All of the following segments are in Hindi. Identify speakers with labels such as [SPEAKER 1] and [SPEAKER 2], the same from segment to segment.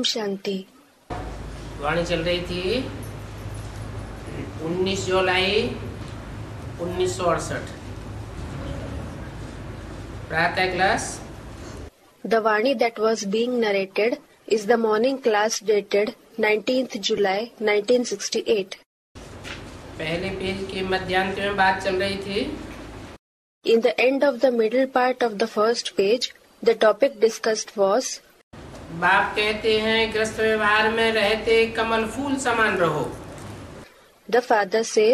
[SPEAKER 1] ओम शांति।
[SPEAKER 2] वाणी चल रही थी 19 जुलाई उन्नीस सौ अड़सठ। प्रातः class
[SPEAKER 1] the vani that was being narrated is the morning class dated 19th July 1968.
[SPEAKER 2] पहले पेज के मध्यांत में बात चल रही थी।
[SPEAKER 1] In the end of the middle part of the first page the topic discussed was
[SPEAKER 2] बाप कहते हैं ग्रस्त व्यवहार में रहते कमल फूल समान रहो।
[SPEAKER 1] The father says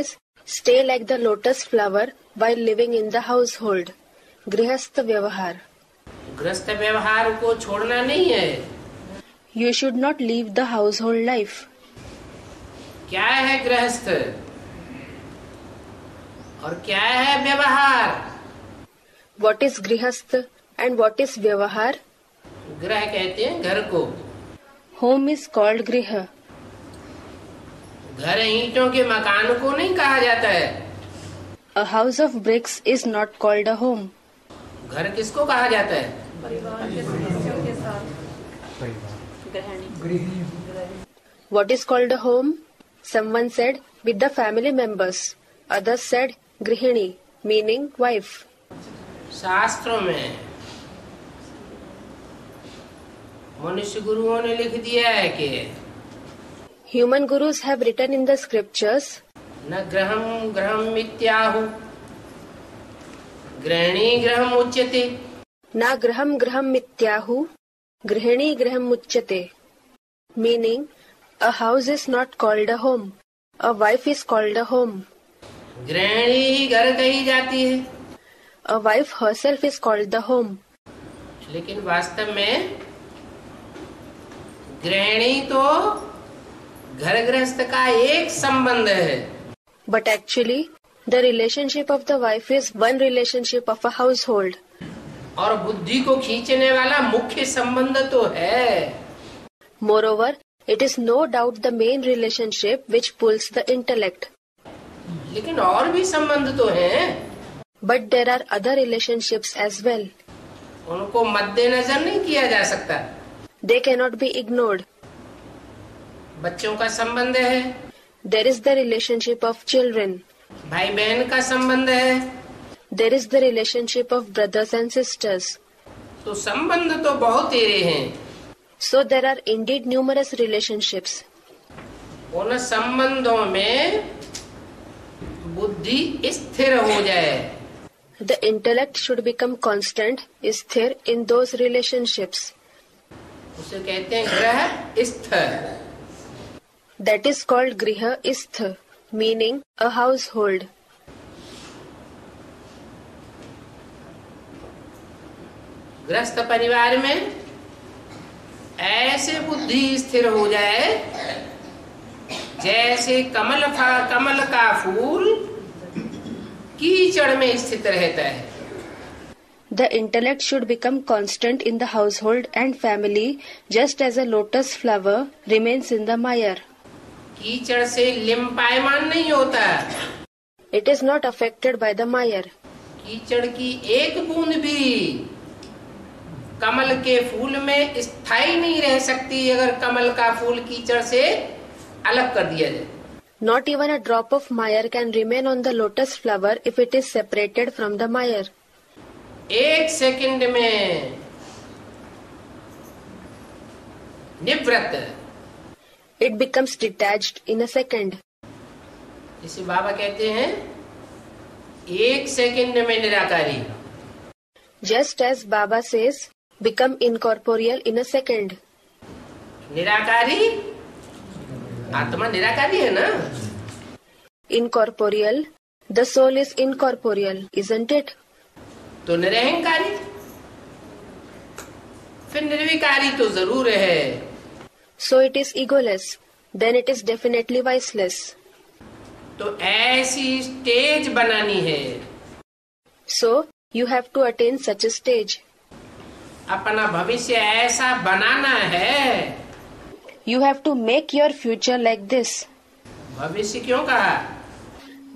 [SPEAKER 1] stay like the lotus flower by living in the household गृहस्थ व्यवहार
[SPEAKER 2] ग्रस्त व्यवहार को छोड़ना नहीं है।
[SPEAKER 1] You should not leave the household life
[SPEAKER 2] क्या है गृहस्थ? और क्या है व्यवहार?
[SPEAKER 1] What is grihastha and what is vyavahar
[SPEAKER 2] ग्रह कहते हैं घर को।
[SPEAKER 1] होम इज़ कॉल्ड गृह।
[SPEAKER 2] घर ईंटों के मकान को नहीं कहा जाता है।
[SPEAKER 1] A house of bricks is not called a home
[SPEAKER 2] घर किसको कहा जाता है?
[SPEAKER 1] What is called a home someone said with the family members others said गृहिणी मीनिंग वाइफ
[SPEAKER 2] शास्त्रों में मनुष्य गुरुओं ने लिख दिया है कि
[SPEAKER 1] human gurus have written in the scriptures
[SPEAKER 2] न ग्रहम ग्रहम इत्याहु ग्रहणी ग्रह उच्यते।
[SPEAKER 1] न ग्रह ग्रह इत्याहु ग्रहणी ग्रह उच्यते meaning a house is not called a home a wife is called a home
[SPEAKER 2] ग्रहणी ही घर कही जाती है।
[SPEAKER 1] A wife herself is called the home
[SPEAKER 2] लेकिन वास्तव में गृहिणी तो घर गृहस्थ का एक संबंध है।
[SPEAKER 1] But actually the relationship of the wife is one relationship of a household
[SPEAKER 2] और बुद्धि को खींचने वाला मुख्य संबंध तो है।
[SPEAKER 1] Moreover it is no doubt the main relationship which pulls the intellect
[SPEAKER 2] लेकिन और भी संबंध तो है।
[SPEAKER 1] But there are other relationship as well
[SPEAKER 2] उनको मद्देनजर नहीं किया जा सकता।
[SPEAKER 1] दे कैनॉट बी इग्नोर्ड
[SPEAKER 2] बच्चों का संबंध है।
[SPEAKER 1] There is the relationship of children
[SPEAKER 2] भाई बहन का संबंध है।
[SPEAKER 1] There is the relationship of brothers and sisters
[SPEAKER 2] तो संबंध तो बहुत तेरे हैं।
[SPEAKER 1] So there are indeed numerous relationships
[SPEAKER 2] उन संबंधों में बुद्धि स्थिर हो जाए।
[SPEAKER 1] The intellect should become constant स्थिर इन दोज रिलेशनशिप्स
[SPEAKER 2] उसे कहते हैं ग्रह स्थिर
[SPEAKER 1] That is called griha isth, meaning a household.
[SPEAKER 2] ग्रस्त परिवार में ऐसे बुद्धि स्थिर हो जाए जैसे कमल फा कमल का फूल कीचड़ में स्थित रहता है
[SPEAKER 1] the intellect should become constant in the household and family just as a lotus flower remains in the mire
[SPEAKER 2] कीचड़ से लिम्पायमान नहीं होता।
[SPEAKER 1] It is not affected by the mire
[SPEAKER 2] कीचड़ की एक बूंद भी कमल के फूल में स्थायी नहीं रह सकती अगर कमल का फूल कीचड़ से अलग कर दिया जाए।
[SPEAKER 1] Not even a drop of mire can remain on the lotus flower if it is separated from the mire
[SPEAKER 2] एक सेकंड में निवृत्त।
[SPEAKER 1] It becomes detach in a second
[SPEAKER 2] इसे बाबा कहते हैं एक सेकंड में निराकारी।
[SPEAKER 1] Just as Baba say become incorporeal in a second
[SPEAKER 2] निराकारी? आत्मा निराकारी है ना?
[SPEAKER 1] Incorporeal the soul is incorporeal is it
[SPEAKER 2] तो निरहंकारी। फिर निर्विकारी तो ज़रूर है।
[SPEAKER 1] So it is egoless then it is definitely voiceless
[SPEAKER 2] तो ऐसी स्टेज बनानी है।
[SPEAKER 1] So you have to attain such a stage
[SPEAKER 2] अपना भविष्य ऐसा बनाना है।
[SPEAKER 1] You have to make your future like this
[SPEAKER 2] भविष्य क्यों कहा?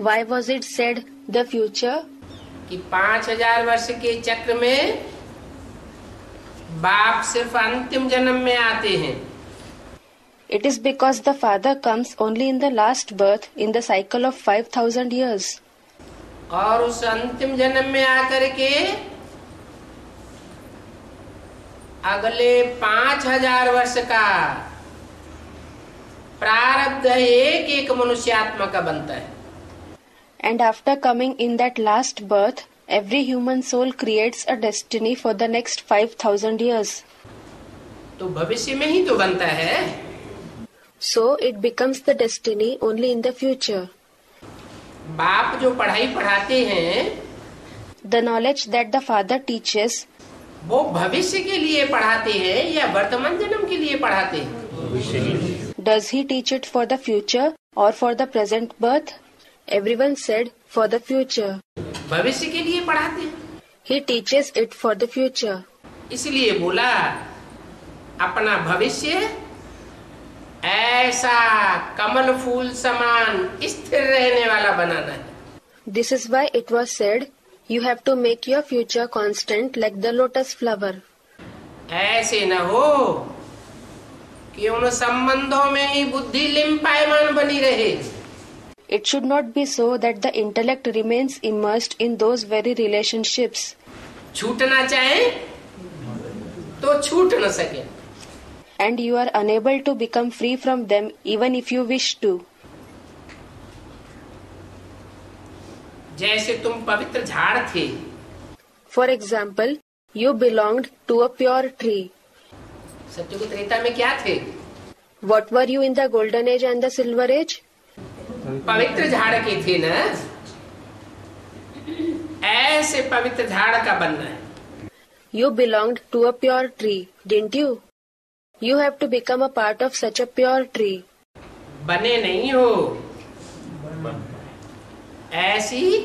[SPEAKER 1] Why was it said the future
[SPEAKER 2] कि पाँच हज़ार वर्ष के चक्र में बाप सिर्फ़ अंतिम जन्म में आते हैं
[SPEAKER 1] It is because the Father comes only in the last birth in the cycle of 5000 years.
[SPEAKER 2] और उस अंतिम जन्म में आकर के अगले पाँच हज़ार वर्ष का प्रारब्ध एक एक मनुष्यात्मा का बनता है
[SPEAKER 1] And after coming in that last birth, every human soul creates a destiny for the next 5000 years.
[SPEAKER 2] तो भविष्य में ही तो बनता है
[SPEAKER 1] So it becomes the destiny only in the future.
[SPEAKER 2] बाप जो पढ़ाई पढ़ाते हैं
[SPEAKER 1] The knowledge that the Father teaches,
[SPEAKER 2] वो भविष्य के लिए पढ़ाते हैं या वर्तमान जन्म के लिए पढ़ाते हैं
[SPEAKER 1] does he teach it for the future or for the present birth? Every one said for the future
[SPEAKER 2] भविष्य के लिए पढ़ाते ही।
[SPEAKER 1] Teaches it for the future
[SPEAKER 2] इसलिए बोला अपना भविष्य ऐसा कमल फूल समान स्थिर रहने वाला बनाना है।
[SPEAKER 1] This is why it was said you have to make your future constant like the lotus flower
[SPEAKER 2] ऐसे न हो कि उन संबंधों में ही बुद्धि लिम्पायमान बनी रहे।
[SPEAKER 1] It should not be so that the intellect remains immersed in those very relationships.
[SPEAKER 2] छूटना चाहे तो छूट न सके
[SPEAKER 1] and you are unable to become free from them even if you wish to.
[SPEAKER 2] जैसे तुम पवित्र झाड़ थे
[SPEAKER 1] For example, you belonged to a pure tree.
[SPEAKER 2] सत्युग त्रेता में क्या थे
[SPEAKER 1] What were you in the golden age and the silver age?
[SPEAKER 2] पवित्र झाड़ की थी ना? ऐसे पवित्र झाड़ का बनना है।
[SPEAKER 1] You belong to a pure tree then you you have to become a part of such a pure tree
[SPEAKER 2] बने नहीं हो। ऐसी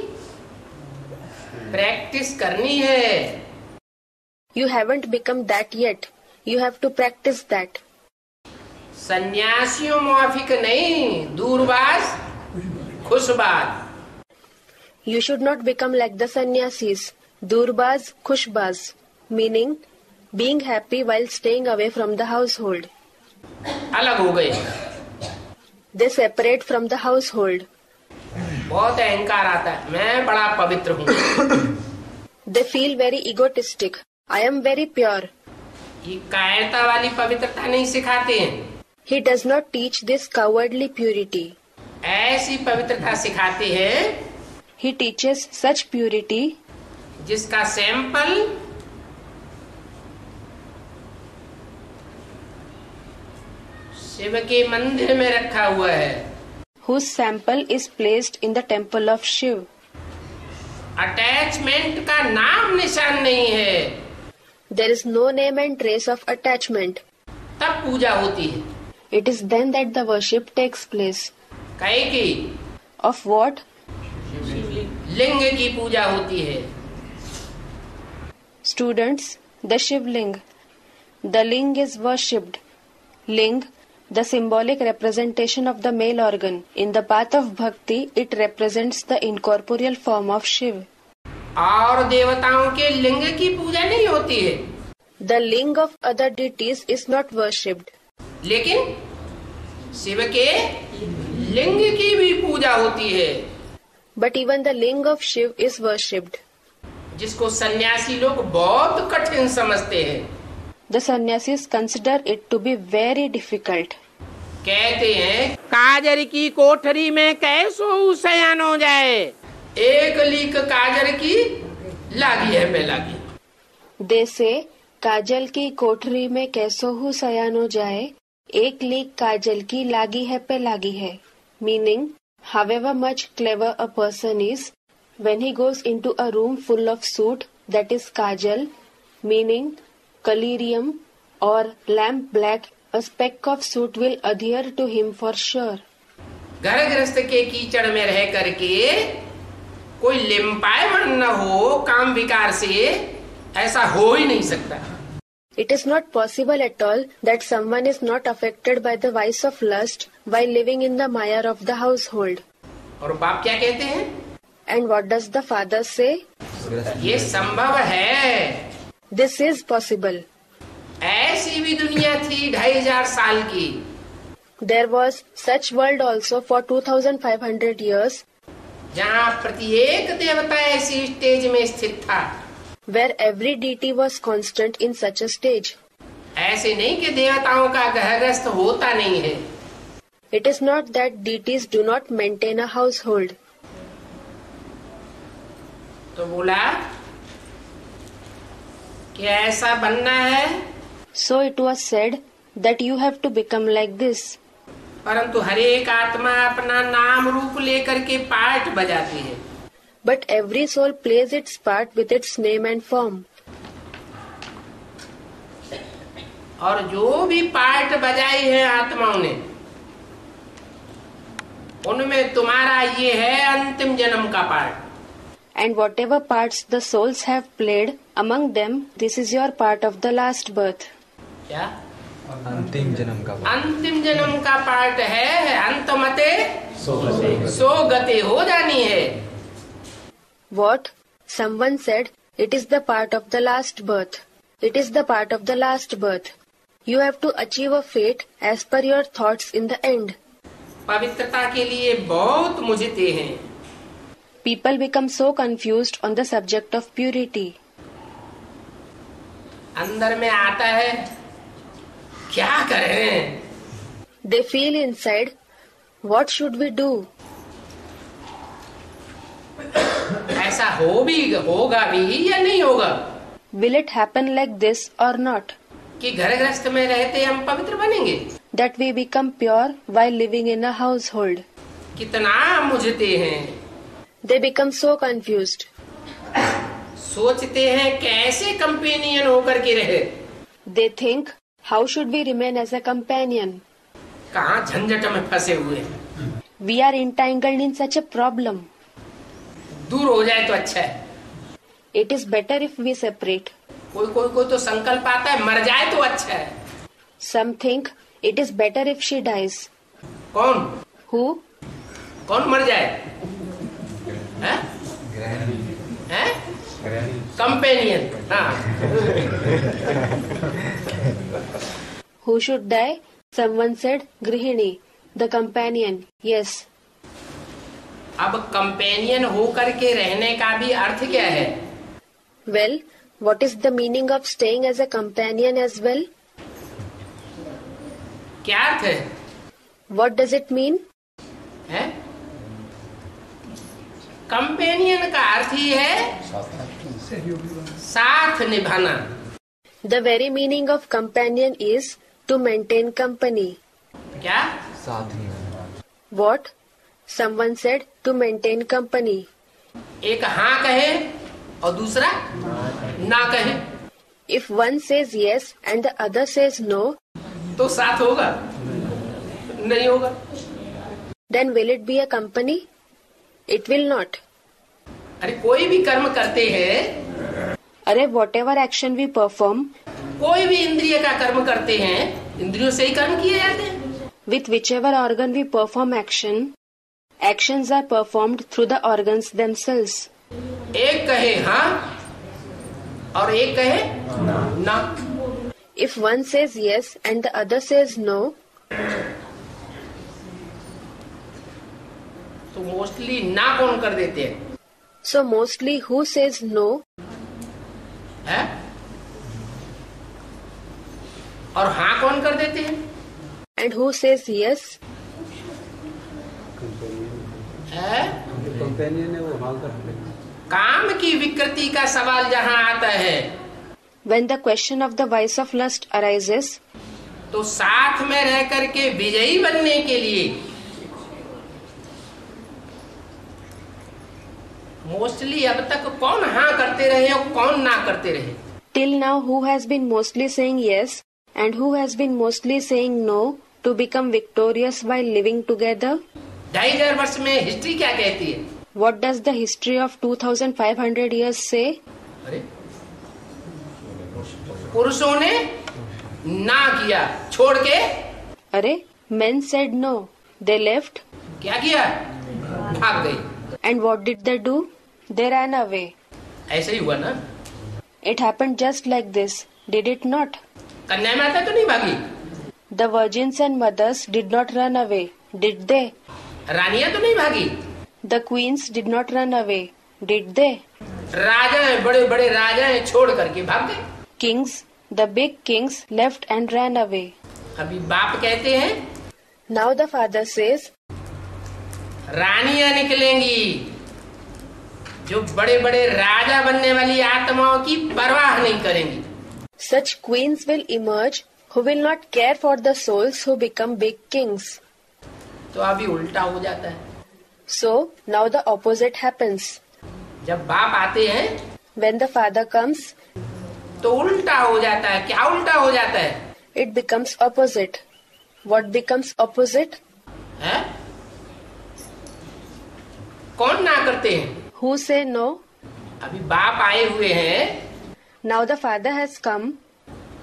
[SPEAKER 2] प्रैक्टिस करनी है।
[SPEAKER 1] You haven't become that yet you have to practise that
[SPEAKER 2] सन्यासियों नहीं दूरवास Khushbaz.
[SPEAKER 1] You should not become like the sanyasis दूरबाज Khushbaz meaning being happy while staying away from the household
[SPEAKER 2] अलग हो गए।
[SPEAKER 1] They separate from the household
[SPEAKER 2] बहुत अहंकार आता है। मैं बड़ा पवित्र हूँ।
[SPEAKER 1] They feel very egotistic I am very pure
[SPEAKER 2] ये कायरता वाली पवित्रता नहीं सिखाते हैं।
[SPEAKER 1] He does not teach this cowardly purity
[SPEAKER 2] ऐसी पवित्रता सिखाती है
[SPEAKER 1] ही टीचेस सच प्यूरिटी
[SPEAKER 2] जिसका सैंपल शिव के मंदिर में रखा हुआ है।
[SPEAKER 1] Whose sample is placed in the temple of Shiva
[SPEAKER 2] attachment का नाम निशान नहीं है।
[SPEAKER 1] There is no name and trace of attachment
[SPEAKER 2] तब पूजा होती है।
[SPEAKER 1] It is then that the worship takes place.
[SPEAKER 2] कहे की
[SPEAKER 1] Of what?
[SPEAKER 2] लिंग की पूजा होती है
[SPEAKER 1] Students, the Shiv Ling. The Ling is worshipped. Ling, the symbolic representation of the male organ. In the path of bhakti, it represents the incorporeal form of Shiv.
[SPEAKER 2] और देवताओं के लिंग की पूजा नहीं होती है
[SPEAKER 1] The ling of other deities is not worshipped.
[SPEAKER 2] लेकिन शिव के लिंग की भी पूजा होती है।
[SPEAKER 1] But even the linga of Shiva is worshipped.
[SPEAKER 2] जिसको सन्यासी लोग बहुत कठिन समझते हैं।
[SPEAKER 1] द sannyasis consider it to be very difficult
[SPEAKER 2] कहते हैं काजर की कोठरी में कैसो शयन हो जाए। एक लीक काजर की लागी है मैं लागी।
[SPEAKER 1] They say, काजल की कोठरी में कैसो हूँ सयान हो जाए। एक लीक काजल की लागी है पे लागी है। Meaning however much clever a person is when he goes into a room full of soot that is kajal meaning collyrium और lamp black a speck of soot will adhere to him for sure
[SPEAKER 2] घर गृहस्थ के कीचड़ में रह करके कोई लिंपायमन न हो, काम विकार से, ऐसा हो ही नहीं सकता।
[SPEAKER 1] It is not possible at all that someone is not affected by the vice of lust while living in the mire of the household.
[SPEAKER 2] और बाप क्या कहते हैं
[SPEAKER 1] And what does the father say?
[SPEAKER 2] ये संभव है
[SPEAKER 1] This is possible.
[SPEAKER 2] ऐसी भी दुनिया थी ढाई हज़ार साल की
[SPEAKER 1] There was such world also for 2500 years
[SPEAKER 2] जहाँ प्रत्येक देवता ऐसी स्टेज में स्थित था
[SPEAKER 1] where every deity was constant in such a stage
[SPEAKER 2] ऐसे नहीं कि देवताओं का ग्रहग्रस्त होता नहीं है।
[SPEAKER 1] It is not that deities do not maintain a household
[SPEAKER 2] तो बोला कि ऐसा बनना है।
[SPEAKER 1] So it was said that you have to become like this
[SPEAKER 2] परंतु हरेक आत्मा अपना नाम रूप लेकर के पार्ट बजाती है।
[SPEAKER 1] but every soul plays its part with its name and form.
[SPEAKER 2] और जो भी पार्ट बजाई है आत्माओं ने उनमें तुम्हारा ये है अंतिम जन्म का part
[SPEAKER 1] and whatever part the souls है लास्ट बर्थ
[SPEAKER 2] क्या?
[SPEAKER 3] अंतिम जन्म का
[SPEAKER 2] अंतिम जन्म का पार्ट है अंत मते सो गति हो जानी है।
[SPEAKER 1] What? Someone said, it is the part of the last birth. It is the part of the last birth. You have to achieve a fate as per your thoughts in the end.
[SPEAKER 2] पवित्रता के लिए बहुत मुझते हैं
[SPEAKER 1] People become so confused on the subject of purity.
[SPEAKER 2] अंदर में आता है क्या करें
[SPEAKER 1] They feel inside, what should we do?
[SPEAKER 2] ऐसा हो भी होगा भी या नहीं होगा?
[SPEAKER 1] Will it happen like this और नॉट
[SPEAKER 2] कि घर ग्रस्त में रहते हम पवित्र बनेंगे?
[SPEAKER 1] That we become pure by living in a household
[SPEAKER 2] कितना मुझते हैं।
[SPEAKER 1] दे बिकम सो कंफ्यूज
[SPEAKER 2] सोचते हैं कैसे कंपेनियन होकर के रहे।
[SPEAKER 1] They think how should be remain as a companion
[SPEAKER 2] कहाँ झंझट में फंसे हुए
[SPEAKER 1] we are entangled in such a problem
[SPEAKER 2] दूर हो जाए तो अच्छा है।
[SPEAKER 1] It is better if we separate
[SPEAKER 2] कोई कोई कोई तो संकल्प आता है मर जाए तो अच्छा है।
[SPEAKER 1] Some think it is better if she dies
[SPEAKER 2] कौन?
[SPEAKER 1] हु
[SPEAKER 2] कौन मर जाए? Companion
[SPEAKER 1] who? Should die someone said गृहिणी द कंपेनियन यस
[SPEAKER 2] अब कंपेनियन होकर के रहने का भी अर्थ क्या है?
[SPEAKER 1] Well what is the meaning of staying as a companion as well
[SPEAKER 2] क्या अर्थ है?
[SPEAKER 1] वॉट डज इट मीन
[SPEAKER 2] है? कंपेनियन का अर्थ ही है साथ निभाना।
[SPEAKER 1] The very meaning of companion is to maintain company
[SPEAKER 2] क्या?
[SPEAKER 3] साथ निभाना।
[SPEAKER 1] What someone said to maintain company
[SPEAKER 2] एक हाँ कहे और दूसरा ना कहे।
[SPEAKER 1] If one says yes and the other says no
[SPEAKER 2] तो साथ होगा? नहीं होगा।
[SPEAKER 1] Then will it be a company it will not
[SPEAKER 2] अरे कोई भी कर्म करते हैं
[SPEAKER 1] अरे whatever action we perform
[SPEAKER 2] कोई भी इंद्रिय का कर्म करते हैं इंद्रियों से ही कर्म किए जाते हैं।
[SPEAKER 1] With whichever organ we perform action actions are performed through the organs themselves
[SPEAKER 2] एक कहे हाँ और एक कहे ना।
[SPEAKER 1] If one says yes and the other says no
[SPEAKER 2] तो मोस्टली ना कौन कर देते हैं?
[SPEAKER 1] So mostly who says no
[SPEAKER 2] है? और हाँ कौन कर देते हैं?
[SPEAKER 1] एंड
[SPEAKER 2] हु
[SPEAKER 4] सेज यस है?
[SPEAKER 2] काम की विकृति का सवाल जहाँ आता है।
[SPEAKER 1] When the question of the voice of lust arises
[SPEAKER 2] तो साथ में रह करके विजयी बनने के लिए मोस्टली अब तक कौन हाँ करते रहे और कौन ना करते रहे?
[SPEAKER 1] Till now who has been mostly saying yes and who has been mostly saying no to become victorious by living together
[SPEAKER 2] डाइगर वर्ष में हिस्ट्री क्या कहती है?
[SPEAKER 1] What does the history of two thousand five hundred years से
[SPEAKER 2] अरे पुरुषों ने ना किया छोड़ के?
[SPEAKER 1] अरे men said no they left
[SPEAKER 2] क्या किया? भाग गई।
[SPEAKER 1] And what did the do they run away
[SPEAKER 2] ऐसे ही हुआ ना?
[SPEAKER 1] It happen just like this did it not
[SPEAKER 2] कन्या माता तो नहीं भागी?
[SPEAKER 1] The virgins and mothers did not run away did they
[SPEAKER 2] रानिया तो नहीं भागी?
[SPEAKER 1] The queens did not run away did they
[SPEAKER 2] राजा है बड़े बड़े राजा है छोड़ करके भाग गए।
[SPEAKER 1] Kings the big kings left and run away
[SPEAKER 2] अभी बाप कहते हैं
[SPEAKER 1] नाउ द फादर से
[SPEAKER 2] रानिया निकलेंगी। जो बड़े बड़े राजा बनने वाली आत्माओं की परवाह नहीं करेंगी।
[SPEAKER 1] Such queens will emerge who will not care for the souls who become big kings
[SPEAKER 2] तो अभी उल्टा हो जाता है।
[SPEAKER 1] So now the opposite happens
[SPEAKER 2] जब बाप आते हैं
[SPEAKER 1] वेन द फादर कम्स
[SPEAKER 2] तो उल्टा हो जाता है। क्या उल्टा हो जाता है?
[SPEAKER 1] It becomes opposite what becomes opposite
[SPEAKER 2] है? कौन ना करते हैं?
[SPEAKER 1] हु से नो
[SPEAKER 2] अभी बाप आए हुए हैं।
[SPEAKER 1] Now the father has come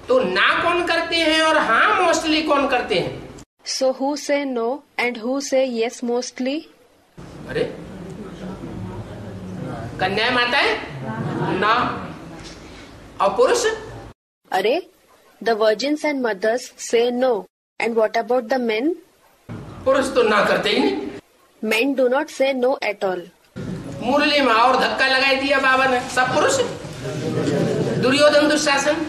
[SPEAKER 2] तो ना कौन करते हैं और हाँ मोस्टली कौन करते हैं?
[SPEAKER 1] So who say no and who say yes mostly
[SPEAKER 2] अरे। कन्या माता है? ना। और पुरुष?
[SPEAKER 1] अरे the virgin and mothers say no and what about the men
[SPEAKER 2] पुरुष तो ना करते ही नहीं।
[SPEAKER 1] Men do not say no at all
[SPEAKER 2] Murli में और धक्का लगाई दिया बाबा ने। सब पुरुष? Duryodhan Dushasan?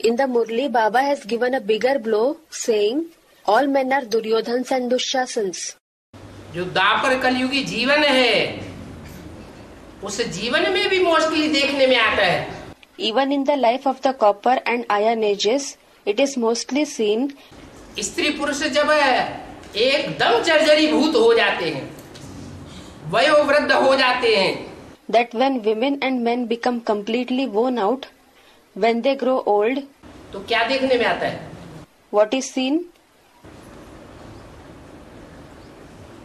[SPEAKER 1] In the Murli, Baba has given a bigger blow, saying, All men are Duryodhans and Dushasans.
[SPEAKER 2] जो दापर कलयुगी जीवन है उस जीवन में भी मोस्टली देखने में आता है
[SPEAKER 1] Even in the life of the copper and iron ages, it is mostly seen
[SPEAKER 2] स्त्री पुरुष जब एकदम जर्जरी भूत हो जाते हैं वयोवृद्ध हो जाते हैं
[SPEAKER 1] that when women and men become completely worn out, when they grow old
[SPEAKER 2] तो क्या देखने में आता है?
[SPEAKER 1] वॉट इज़ सीन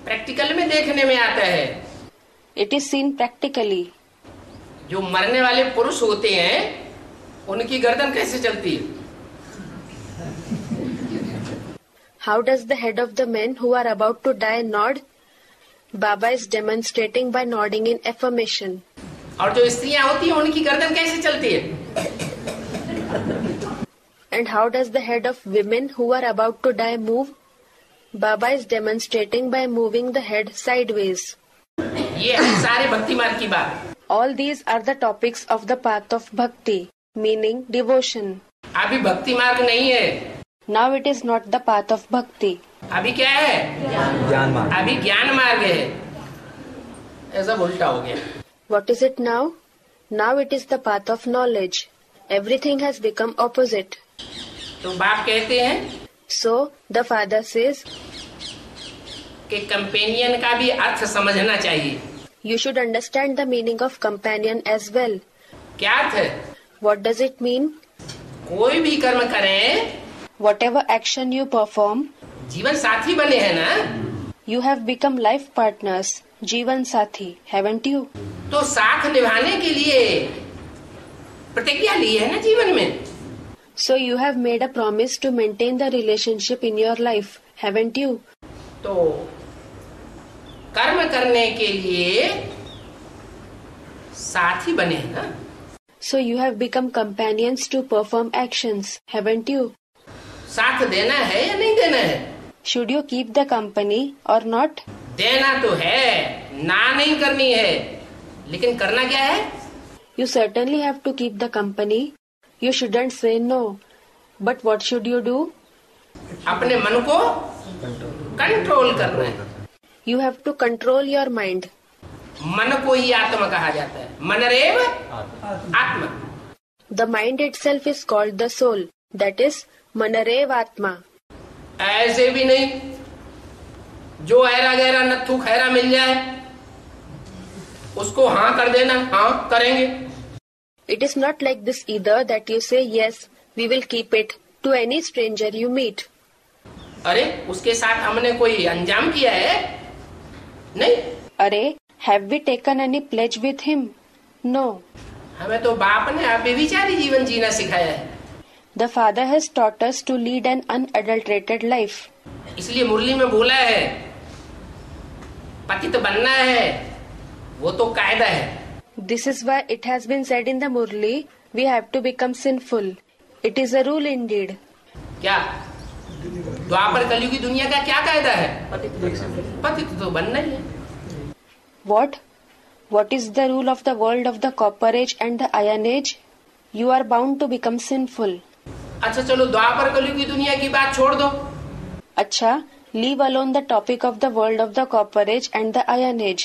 [SPEAKER 2] प्रैक्टिकल में देखने में आता है।
[SPEAKER 1] इट इज़ सीन प्रैक्टिकली
[SPEAKER 2] जो मरने वाले पुरुष होते हैं उनकी गर्दन कैसे चलती है?
[SPEAKER 1] How does the head of the man who are about to die nod Baba is demonstrating by nodding in affirmation
[SPEAKER 2] और जो स्त्रियाँ होती हैं उनकी गर्दन कैसे चलती है?
[SPEAKER 1] And how does the head of women who are about to die move Baba is demonstrating by moving the head sideways
[SPEAKER 2] ये सारे भक्ति मार्ग की बात।
[SPEAKER 1] All these are the topics of the path of bhakti meaning devotion
[SPEAKER 2] अभी भक्ति मार्ग नहीं है।
[SPEAKER 1] Now it is not the path of bhakti
[SPEAKER 2] अभी क्या है?
[SPEAKER 3] ज्ञान मार्ग।
[SPEAKER 2] अभी ज्ञान मार्ग है। ऐसा उल्टा हो गया।
[SPEAKER 1] What is it now? Now it is the path of knowledge. Everything has become opposite.
[SPEAKER 2] तो बाप कहते हैं
[SPEAKER 1] So the father says,
[SPEAKER 2] कि कंपेनियन का भी अर्थ समझना चाहिए
[SPEAKER 1] You should understand the meaning of companion as well.
[SPEAKER 2] क्या अर्थ है
[SPEAKER 1] What does it mean?
[SPEAKER 2] कोई भी कर्म करें
[SPEAKER 1] Whatever action you perform,
[SPEAKER 2] जीवन साथी बने हैं ना
[SPEAKER 1] you have become life partners, जीवन साथी हेवेंट यू
[SPEAKER 2] तो साथ निभाने के लिए प्रतिज्ञा ली है ना जीवन में?
[SPEAKER 1] So you have made a promise to maintain the relationship in your life haven't you
[SPEAKER 2] तो कर्म करने के लिए साथी ही बने ना?
[SPEAKER 1] So you have become companions to perform action haven't you
[SPEAKER 2] साथ देना है या नहीं देना है?
[SPEAKER 1] Should you keep the company और नॉट
[SPEAKER 2] देना तो है ना नहीं करनी है। लेकिन करना क्या है?
[SPEAKER 1] You certainly have to keep the company you shouldn't say no but what should you do
[SPEAKER 2] अपने मन को कंट्रोल करना है।
[SPEAKER 1] You have to control your mind
[SPEAKER 2] मन को ही आत्मा कहा जाता है। मनरेव आत्मा।
[SPEAKER 1] The mind itself is called the soul that is मनरेव आत्मा।
[SPEAKER 2] ऐसे भी नहीं। जो ऐरा गहरा नत्थु खैरा मिल जाए उसको हाँ कर देना हाँ करेंगे।
[SPEAKER 1] It is not like this इधर that you say yes we will keep it to any stranger you meet
[SPEAKER 2] अरे उसके साथ हमने कोई अंजाम किया है? नहीं।
[SPEAKER 1] अरे have we taken any pledge with him no
[SPEAKER 2] हमें तो बाप ने अभी विचारी जीवन जीना सिखाया है।
[SPEAKER 1] The father has taught us to lead an unadulterated life
[SPEAKER 2] इसलिए मुरली में बोला है पति तो बनना है। वो तो कायदा है।
[SPEAKER 1] This is why it has been said in the Murli we have to become sinful it is a rule indeed
[SPEAKER 2] क्या? द्वापर कलयुग की दुनिया का क्या कायदा है? पति तो बनना ही है।
[SPEAKER 1] What what is the rule of the world of the copper age and the iron age you are bound to become sinful
[SPEAKER 2] अच्छा चलो द्वापर कलयुग की दुनिया की बात छोड़ दो।
[SPEAKER 1] अच्छा leave alone the topic of the world of the copper age and the iron age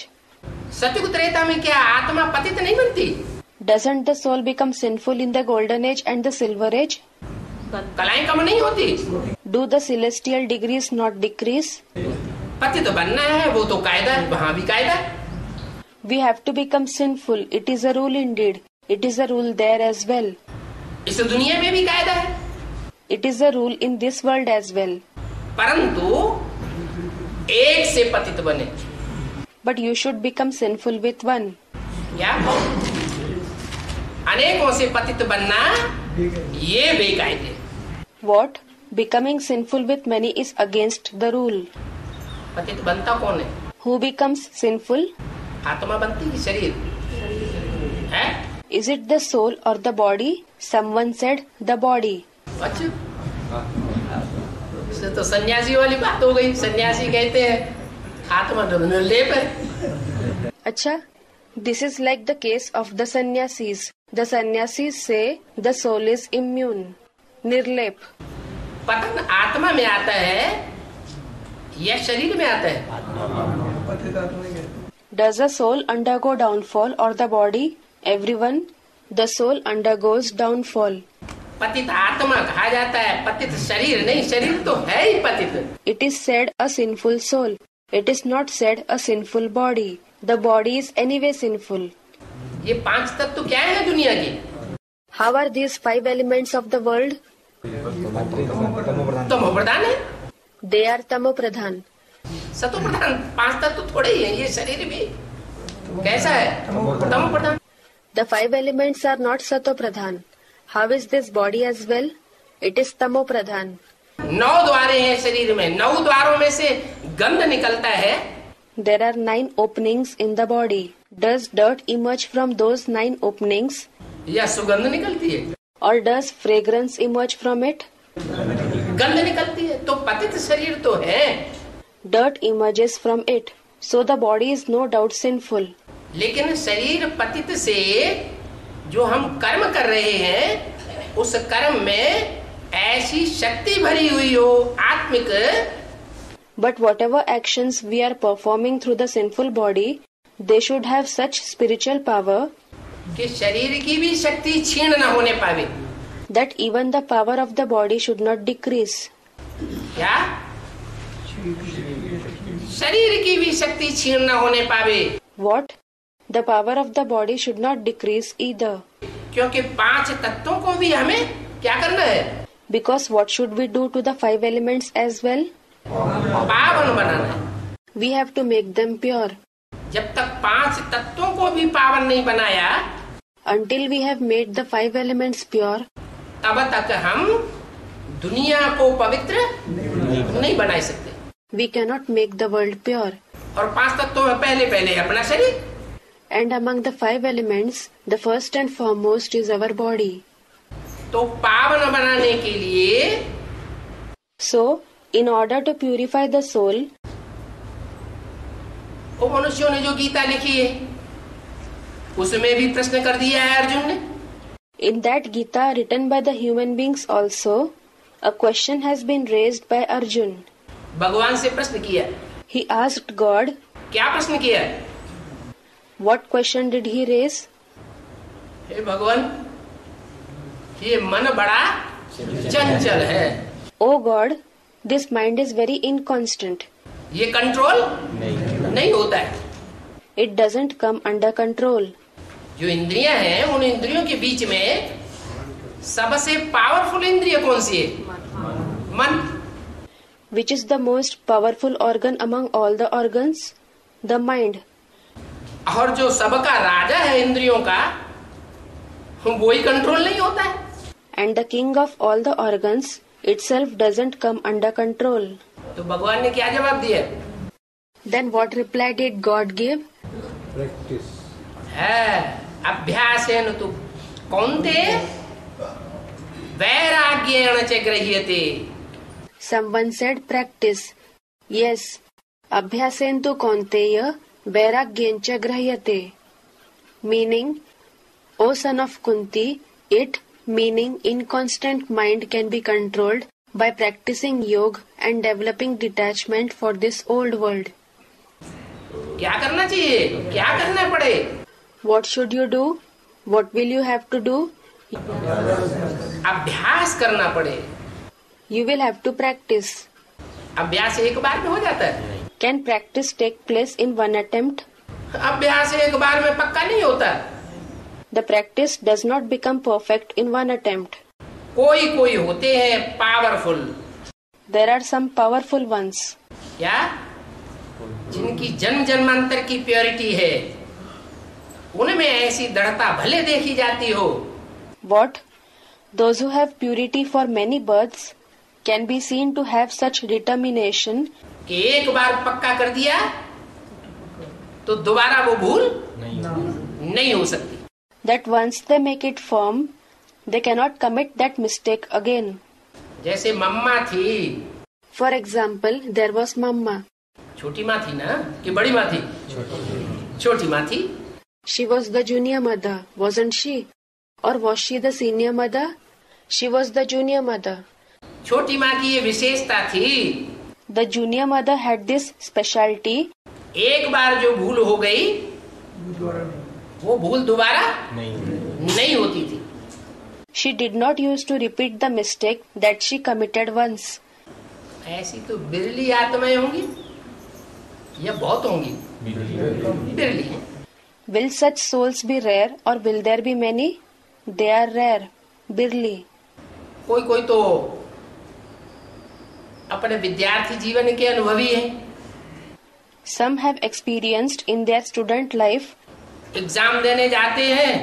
[SPEAKER 2] सचुक Treta में क्या आत्मा पतित नहीं बनती?
[SPEAKER 1] Doesn't the soul become sinful in the golden age and the silver age
[SPEAKER 2] कलाएँ कम नहीं होती।
[SPEAKER 1] Do the celestial degrees not decrease
[SPEAKER 2] पति तो बनना है वो तो कायदा है वहाँ भी कायदा
[SPEAKER 1] we have to become sinful it is a rule indeed it is a rule there as well
[SPEAKER 2] इस दुनिया में भी कायदा है।
[SPEAKER 1] It is a rule in this world as well.
[SPEAKER 2] परंतु एक से पतित बने।
[SPEAKER 1] But you should become sinful with one
[SPEAKER 2] या अनेकों से पतित बनना ये बेकायदे
[SPEAKER 1] what becoming sinful with many is against the rule
[SPEAKER 2] पतित बनता कौन है?
[SPEAKER 1] हु बिकम्स सिंफुल
[SPEAKER 2] आत्मा बनती है शरीर?
[SPEAKER 1] Is it the soul or the body someone said the body
[SPEAKER 2] अच्छा। तो सन्यासी वाली बात हो गई। सन्यासी कहते हैं आत्मा तो निर्लेप है।
[SPEAKER 1] अच्छा this is like the case of the sanyasis the sanyasi say the soul is immune निर्लेप
[SPEAKER 2] पतन आत्मा में आता है या शरीर में आता है?
[SPEAKER 1] Does a soul undergo downfall or the body every one the soul undergoes downfall
[SPEAKER 2] पतित आत्मा कहा जाता है पतित शरीर नहीं शरीर तो है ही पतित।
[SPEAKER 1] It is said a sinful soul it is not said a sinful body the body is anyway sinful
[SPEAKER 2] ये पाँच तत्व क्या है दुनिया की?
[SPEAKER 1] How are these five elements of the world
[SPEAKER 2] तमो प्रधान है।
[SPEAKER 1] दे आर तमो प्रधान
[SPEAKER 2] सतो प्रधान पाँच तत्व थोड़े ही है ये शरीर भी। कैसा है? तमो प्रधान
[SPEAKER 1] the five elements are not सतो प्रधान how is this body as well it is तमो प्रधान
[SPEAKER 2] नौ द्वारे हैं शरीर में। नौ द्वारों में से गंध निकलता है।
[SPEAKER 1] There are nine opening in the body does dirt emerge from those nine openings
[SPEAKER 2] या सुगंध निकलती है?
[SPEAKER 1] Or does fragrance emerge from it
[SPEAKER 2] गंध निकलती है। तो पतित शरीर तो है।
[SPEAKER 1] Dirt emerges from it so the body is no doubt sinful
[SPEAKER 2] लेकिन शरीर पतित से जो हम कर्म कर रहे हैं उस कर्म में ऐसी शक्ति भरी हुई हो आत्मिक।
[SPEAKER 1] But whatever action we are performing through the sinful body they should have such spiritual power
[SPEAKER 2] कि शरीर की भी शक्ति छीन न होने पावे।
[SPEAKER 1] That even the power of the body should not decrease
[SPEAKER 2] क्या? शरीर की भी शक्ति छीन न होने पावे।
[SPEAKER 1] What the power of the body should not decrease either
[SPEAKER 2] क्योंकि पाँच तत्वों को भी हमें क्या करना है?
[SPEAKER 1] Because what should we do to the five elements as well
[SPEAKER 2] पावन बनाना
[SPEAKER 1] we have to make them pure
[SPEAKER 2] जब तक पाँच तत्वों को भी पावन नहीं बनाया
[SPEAKER 1] until we have made the five elements pure
[SPEAKER 2] तब तक हम दुनिया को पवित्र नहीं बना सकते।
[SPEAKER 1] We cannot make the world pure
[SPEAKER 2] और पाँच तत्वों में पहले पहले अपना शरीर
[SPEAKER 1] And among the five elements, the first and foremost is our body.
[SPEAKER 2] तो पावन बनाने के लिए
[SPEAKER 1] So, in order to purify the soul,
[SPEAKER 2] वो मनुष्यों ने जो गीता लिखी है उसमें भी प्रश्न कर दिया है अर्जुन ने
[SPEAKER 1] in that Gita written by the human beings also, a question has been raised by Arjun.
[SPEAKER 2] भगवान से प्रश्न किया
[SPEAKER 1] He asked God,
[SPEAKER 2] क्या प्रश्न किया
[SPEAKER 1] What question did he raise?
[SPEAKER 2] हे भगवान ये मन बड़ा चंचल है
[SPEAKER 1] Oh God, this mind is very inconstant.
[SPEAKER 2] ये कंट्रोल नहीं नहीं होता है
[SPEAKER 1] It doesn't come under control.
[SPEAKER 2] जो इंद्रियाँ हैं उन इंद्रियों के बीच में सबसे पावरफुल इंद्रिय कौन सी है मन
[SPEAKER 1] Which is the most powerful organ among all the organs? The mind.
[SPEAKER 2] और जो सबका राजा है इंद्रियों का वो ही कंट्रोल नहीं होता है।
[SPEAKER 1] And the king of all the organ itself doesn't come under control
[SPEAKER 2] तो भगवान ने क्या जवाब दिया?
[SPEAKER 1] Then what reply did God give
[SPEAKER 4] practice
[SPEAKER 2] है अभ्यास है न तुम कौन थे? वैराग्य ग्रही थे
[SPEAKER 1] संबंध सेड प्रैक्टिस यस अभ्यास तो कौन थे वैराग्यंच ग्रह्यते। Meaning O son of Kunti it meaning inconstant mind can be controlled by practising yoga and developing detachment for this old world
[SPEAKER 2] क्या करना चाहिए? क्या करना पड़े?
[SPEAKER 1] What should you do what will you have to do
[SPEAKER 2] अभ्यास करना पड़े।
[SPEAKER 1] You will have to practise
[SPEAKER 2] अभ्यास एक बार में हो जाता है।
[SPEAKER 1] Can practice take place in one attempt
[SPEAKER 2] अभ्यास एक बार में पक्का नहीं होता।
[SPEAKER 1] The practice does not become perfect in one attempt
[SPEAKER 2] कोई कोई होते हैं powerful
[SPEAKER 1] there are some powerful ones
[SPEAKER 2] क्या? जिनकी जन्म जन्मांतर की प्योरिटी है। उनमें ऐसी दृढ़ता भले देखी जाती हो।
[SPEAKER 1] What those have purity for many births can be seen to have such determination
[SPEAKER 2] कि एक बार पक्का कर दिया तो दोबारा वो भूल नहीं, नहीं। हो सकती।
[SPEAKER 1] That once they make it firm they cannot commit that mistake again
[SPEAKER 2] जैसे मम्मा थी।
[SPEAKER 1] For example there was Mamma
[SPEAKER 2] छोटी माँ थी ना कि बड़ी माँ थी? छोटी माँ थी।
[SPEAKER 1] She was the junior mother was and she or was she the senior mother she was the junior mother
[SPEAKER 2] छोटी माँ की ये विशेषता थी।
[SPEAKER 1] The junior mother had this speciality
[SPEAKER 2] एक बार जो भूल हो गई वो भूल दोबारा
[SPEAKER 3] नहीं।
[SPEAKER 2] नहीं होती थी।
[SPEAKER 1] She did not use to repeat the mistake that she committed once
[SPEAKER 2] ऐसी तो बिरली आत्माएँ होंगी या बहुत होंगी? बिरली
[SPEAKER 1] will such souls be rare or will there be many they are rare बिरली।
[SPEAKER 2] कोई कोई तो अपने विद्यार्थी जीवन के अनुभवी है।
[SPEAKER 1] Some have experienced in their student life
[SPEAKER 2] exam देने जाते हैं।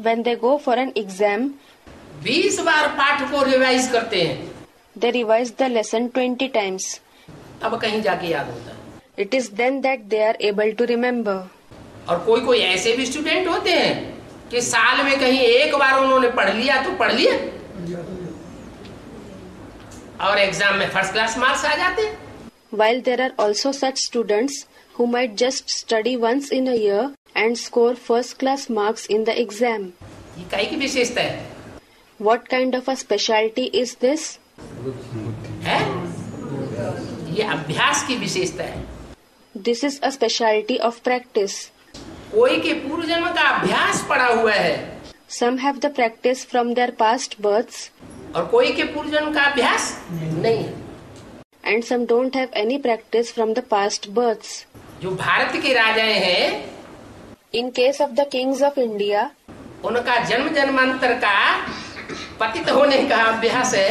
[SPEAKER 1] When they go for an exam
[SPEAKER 2] बीस बार पाठ को रिवाइज करते हैं।
[SPEAKER 1] They revise the lesson twenty times
[SPEAKER 2] अब कहीं जाके याद होता है।
[SPEAKER 1] It is then that they are able to remember
[SPEAKER 2] और कोई कोई ऐसे भी स्टूडेंट होते हैं कि साल में कहीं एक बार उन्होंने पढ़ लिया तो पढ़ लिया। और एग्ज़ाम में फ़र्स्ट क्लास मार्क्स आ जाते।
[SPEAKER 1] Well there are also such students who might just study once in a year and score first class marks in the exam
[SPEAKER 2] कई की विशेषता है।
[SPEAKER 1] What kind of a speciality is this
[SPEAKER 2] ये अभ्यास की विशेषता है।
[SPEAKER 1] This is a speciality of practice
[SPEAKER 2] कोई के पूर्व जन्म का अभ्यास पड़ा हुआ है।
[SPEAKER 1] Some have the practice from their past births
[SPEAKER 2] और कोई के पूर्वजन का अभ्यास नहीं है।
[SPEAKER 1] And some don't have any practice from the past births
[SPEAKER 2] जो भारत के राजाए हैं
[SPEAKER 1] in case of the kings of India
[SPEAKER 2] उनका जन्म जन्मांतर का पतित होने का अभ्यास है।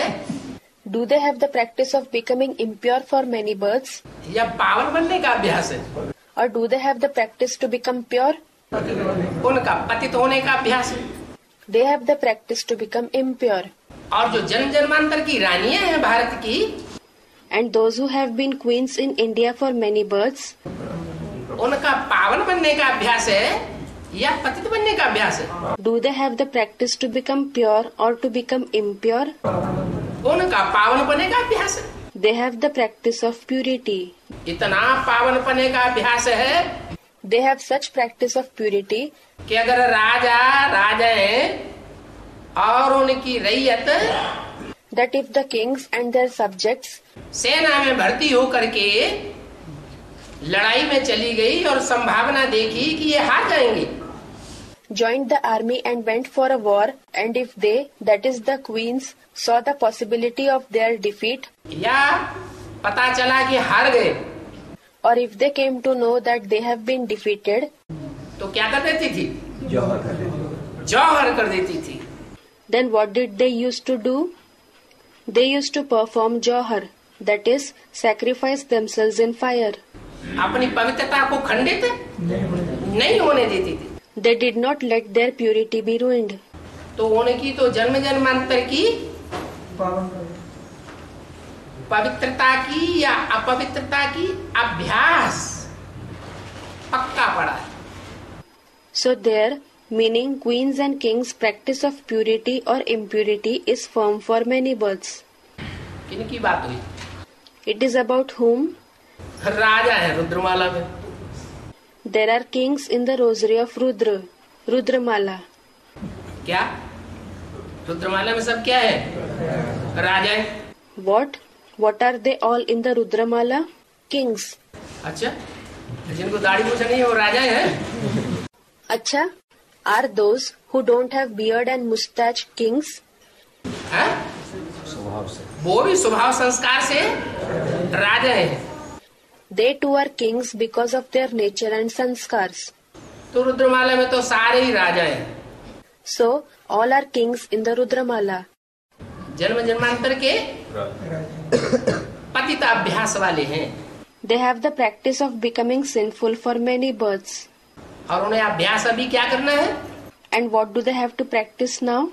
[SPEAKER 1] Do they have the practice of becoming impure for many births
[SPEAKER 2] या पावर बनने का अभ्यास है।
[SPEAKER 1] Or do they have the practice to become pure
[SPEAKER 2] उनका पतित होने का अभ्यास है।
[SPEAKER 1] They have the practice to become impure
[SPEAKER 2] और जो जन्म जन्मांतर की रानिया है भारत की
[SPEAKER 1] and have been queens in India for many births
[SPEAKER 2] उनका पावन बनने का अभ्यास है या पतित बनने का अभ्यास है?
[SPEAKER 1] Do they have the practice to become pure or to become impure
[SPEAKER 2] उनका पावन बनने का अभ्यास है।
[SPEAKER 1] They have the practice of purity
[SPEAKER 2] इतना पावन बनने का अभ्यास है
[SPEAKER 1] they have such practice of purity
[SPEAKER 2] की अगर राजा राजा है आरोन की रैयत
[SPEAKER 1] that if the kings and their subject
[SPEAKER 2] सेना में भर्ती हो करके लड़ाई में चली गई और संभावना देखी कि ये हार जाएँगे।
[SPEAKER 1] Join the army and went for a war and if they that is the queens so the possibility of their defeat
[SPEAKER 2] या पता चला कि हार गए।
[SPEAKER 1] Or if they came to know that they have been defeated
[SPEAKER 2] तो क्या कर देती थी।
[SPEAKER 4] जौहर कर देती
[SPEAKER 2] थी।
[SPEAKER 1] Then what did they used to do? They used to perform johar, that is, sacrifice themselves in fire.
[SPEAKER 2] अपनी पवित्रता को खंडित नहीं होने देती थी
[SPEAKER 1] They did not let their purity be ruined.
[SPEAKER 2] तो उनकी तो जन्म जन्मांतर की पवित्रता की या अपवित्रता की अभ्यास पक्का पड़ा है
[SPEAKER 1] So their meaning queens and kings practice of purity or impurity is firm for many births.
[SPEAKER 2] किन की बात हुई
[SPEAKER 1] It is about whom
[SPEAKER 2] राजा है रुद्रमाला में
[SPEAKER 1] there are kings in the rosary of Rudra, Rudramala.
[SPEAKER 2] क्या रुद्रमाला में सब क्या है राजा है
[SPEAKER 1] What? What are they all in the Rudramala? Kings.
[SPEAKER 2] अच्छा जिनको दाढ़ी मूछ नहीं है वो राजा है
[SPEAKER 1] Acha, are those who don't have beard and mustache kings?
[SPEAKER 2] हैं? वो भी स्वभाव संस्कार से राजा है
[SPEAKER 1] They too are kings because of their nature and sanskars.
[SPEAKER 2] तो रुद्रमाला में तो सारे ही राजा हैं
[SPEAKER 1] So, all are kings in the Rudramala.
[SPEAKER 2] जन्म जन्मांतर के पतिता वाले हैं
[SPEAKER 1] They have the practice of becoming sinful for many births.
[SPEAKER 2] और उन्हें अभ्यास अभी क्या करना है?
[SPEAKER 1] And what do they to practise now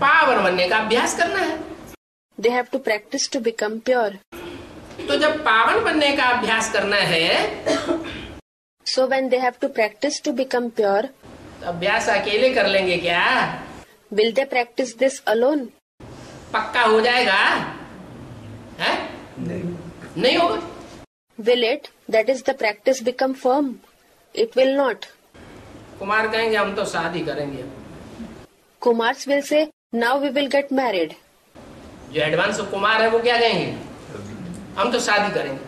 [SPEAKER 2] पावन बनने का अभ्यास करना है।
[SPEAKER 1] They have to practise to become pure
[SPEAKER 2] तो जब पावन बनने का अभ्यास करना है
[SPEAKER 1] so when they have to practise to become pure
[SPEAKER 2] अभ्यास अकेले कर लेंगे क्या?
[SPEAKER 1] Will they practise this alone
[SPEAKER 2] पक्का हो जाएगा? है? नहीं। नहीं होगा?
[SPEAKER 1] Will it that is the practice become firm it will not
[SPEAKER 2] kumar कहेंगे हम तो शादी करेंगे.
[SPEAKER 1] Kumar will say now we will get married
[SPEAKER 2] जो एडवांस कुमार है वो क्या कहेंगे? हम तो शादी करेंगे.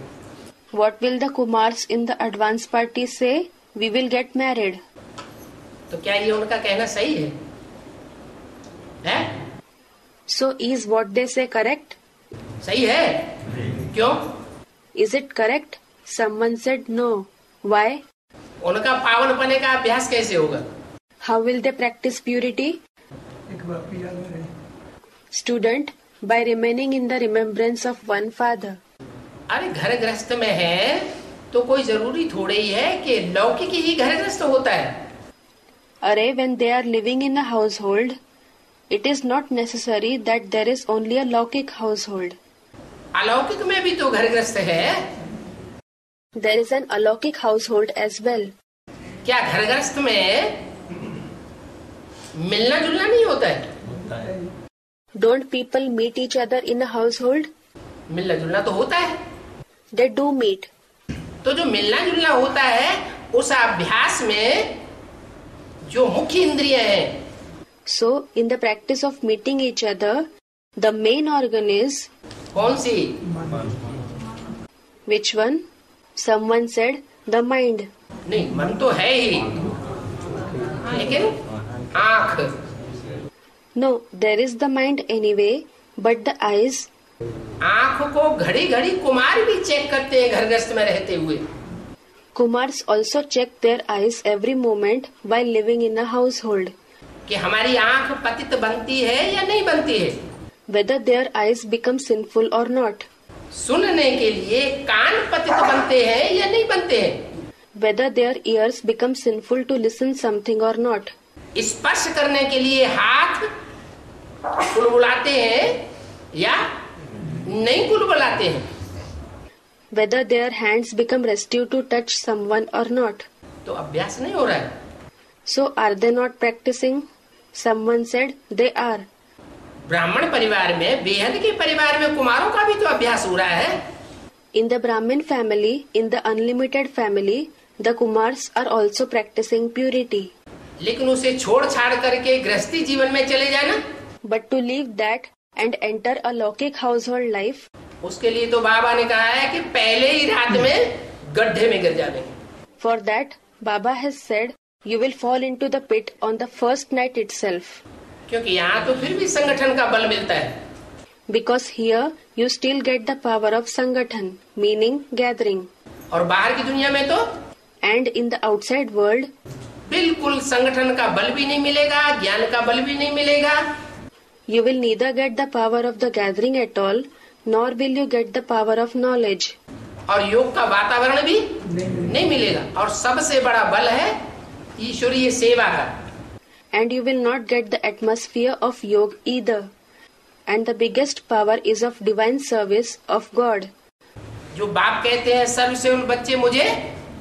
[SPEAKER 1] What will the kumar in the advance party say we will get married
[SPEAKER 2] तो क्या ये उनका कहना सही है?
[SPEAKER 1] सो इज़ वॉट दे से करेक्ट
[SPEAKER 2] सही है? क्यों?
[SPEAKER 1] Is it correct someone said no why
[SPEAKER 2] उनका पावन पने का अभ्यास कैसे होगा?
[SPEAKER 1] How will they practise purity student by remaining in the remembrance of one father
[SPEAKER 2] अरे घर ग्रस्त में है तो कोई ज़रूरी थोड़े ही है कि लौकिक ही घर ग्रस्त होता है।
[SPEAKER 1] अरे when they are living in household it is not necessary that there is only a लौकिक हाउस होल्ड
[SPEAKER 2] अलौकिक में भी तो घर ग्रस्त है।
[SPEAKER 1] देर इज़ एन अलौकिक हाउस होल्ड एज वेल
[SPEAKER 2] क्या घर ग्रस्त में मिलना जुलना नहीं होता है?
[SPEAKER 1] Don't people meet each other in household
[SPEAKER 2] मिलना जुलना तो होता है।
[SPEAKER 1] दे डू मीट
[SPEAKER 2] तो जो मिलना जुलना होता है उस अभ्यास में जो मुख्य इंद्रिय है
[SPEAKER 1] so in the practice of meeting each other the main organ is
[SPEAKER 2] कौन सी?
[SPEAKER 1] Which one someone said the mind
[SPEAKER 2] नहीं मन तो है ही। लेकिन आँख।
[SPEAKER 1] No there is the mind anyway but the eyes
[SPEAKER 2] आँख को घड़ी घड़ी कुमार भी चेक करते हैं घर गृहस्थ में रहते हुए।
[SPEAKER 1] Kumar also check their eyes every moment by living in a household
[SPEAKER 2] की हमारी आँख पतित बनती है या नहीं बनती है।
[SPEAKER 1] Whether their eyes become sinful और नॉट
[SPEAKER 2] सुनने के लिए कान पतित बनते हैं या नहीं बनते हैं?
[SPEAKER 1] Whether their ears become sinful to listen something और नॉट
[SPEAKER 2] स्पर्श करने के लिए हाथ बुलबुलाते हैं या नहीं कुल बुलाते हैं?
[SPEAKER 1] Whether their hands become restive to touch someone और नॉट
[SPEAKER 2] तो अभ्यास नहीं हो रहा है।
[SPEAKER 1] So are they not practicing someone said they are
[SPEAKER 2] Brahmin परिवार में बेहद के परिवार में कुमारों का भी तो अभ्यास हो रहा है।
[SPEAKER 1] In the Brahmin family in the unlimited family the kumars are also practicing purity
[SPEAKER 2] लेकिन उसे छोड़ छाड़ करके गृहस्थी जीवन में चले जाना।
[SPEAKER 1] But to leave that and enter a laukik household life
[SPEAKER 2] उसके लिए तो बाबा ने कहा है कि पहले ही रात में गड्ढे में गिर जाने
[SPEAKER 1] for that Baba has said you will fall into the pit on the first night itself
[SPEAKER 2] क्योंकि यहाँ तो फिर भी संगठन का बल मिलता है।
[SPEAKER 1] Because here you still get the power of sangathan meaning gathering
[SPEAKER 2] और बाहर की दुनिया में तो
[SPEAKER 1] and in the outside world
[SPEAKER 2] बिल्कुल संगठन का बल भी नहीं मिलेगा ज्ञान का बल भी नहीं मिलेगा।
[SPEAKER 1] You will neither get the power of the gathering at all nor will you get the power of knowledge
[SPEAKER 2] और योग का वातावरण भी नहीं, मिलेगा। और सबसे बड़ा बल है ईश्वरीय सेवा का।
[SPEAKER 1] And you will not get the atmosphere of yoga either. And the biggest power is of divine service of God.
[SPEAKER 2] जो बाप कहते हैं सर्व से उन बच्चे मुझे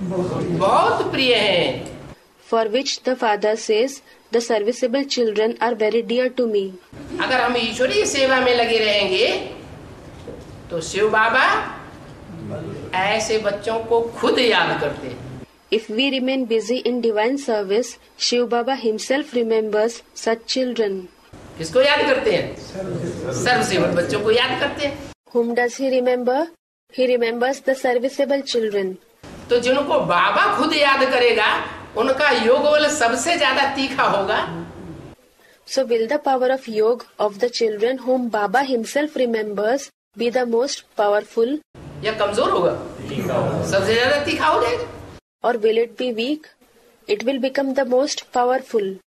[SPEAKER 2] बहुत प्रिय हैं
[SPEAKER 1] for which the father says, The serviceable children are very dear to me.
[SPEAKER 2] अगर हम ईश्वरीय सेवा में लगे रहेंगे तो शिव बाबा ऐसे बच्चों को खुद याद करते हैं
[SPEAKER 1] If we remain busy in divine service, Shiv Baba himself remembers such children.
[SPEAKER 2] किसको याद करते हैं सर्वसेवक बच्चों को याद करते हैं
[SPEAKER 1] Whom does he remember? He remembers the serviceable children.
[SPEAKER 2] तो जिनको बाबा खुद याद करेगा उनका योग बल सबसे ज़्यादा तीखा होगा
[SPEAKER 1] So will the power of yoga of the children whom Baba himself remembers be the most powerful
[SPEAKER 2] या कमज़ोर होगा सबसे ज़्यादा तीखा हो जाएगा
[SPEAKER 1] और will it be weak it will become the most powerful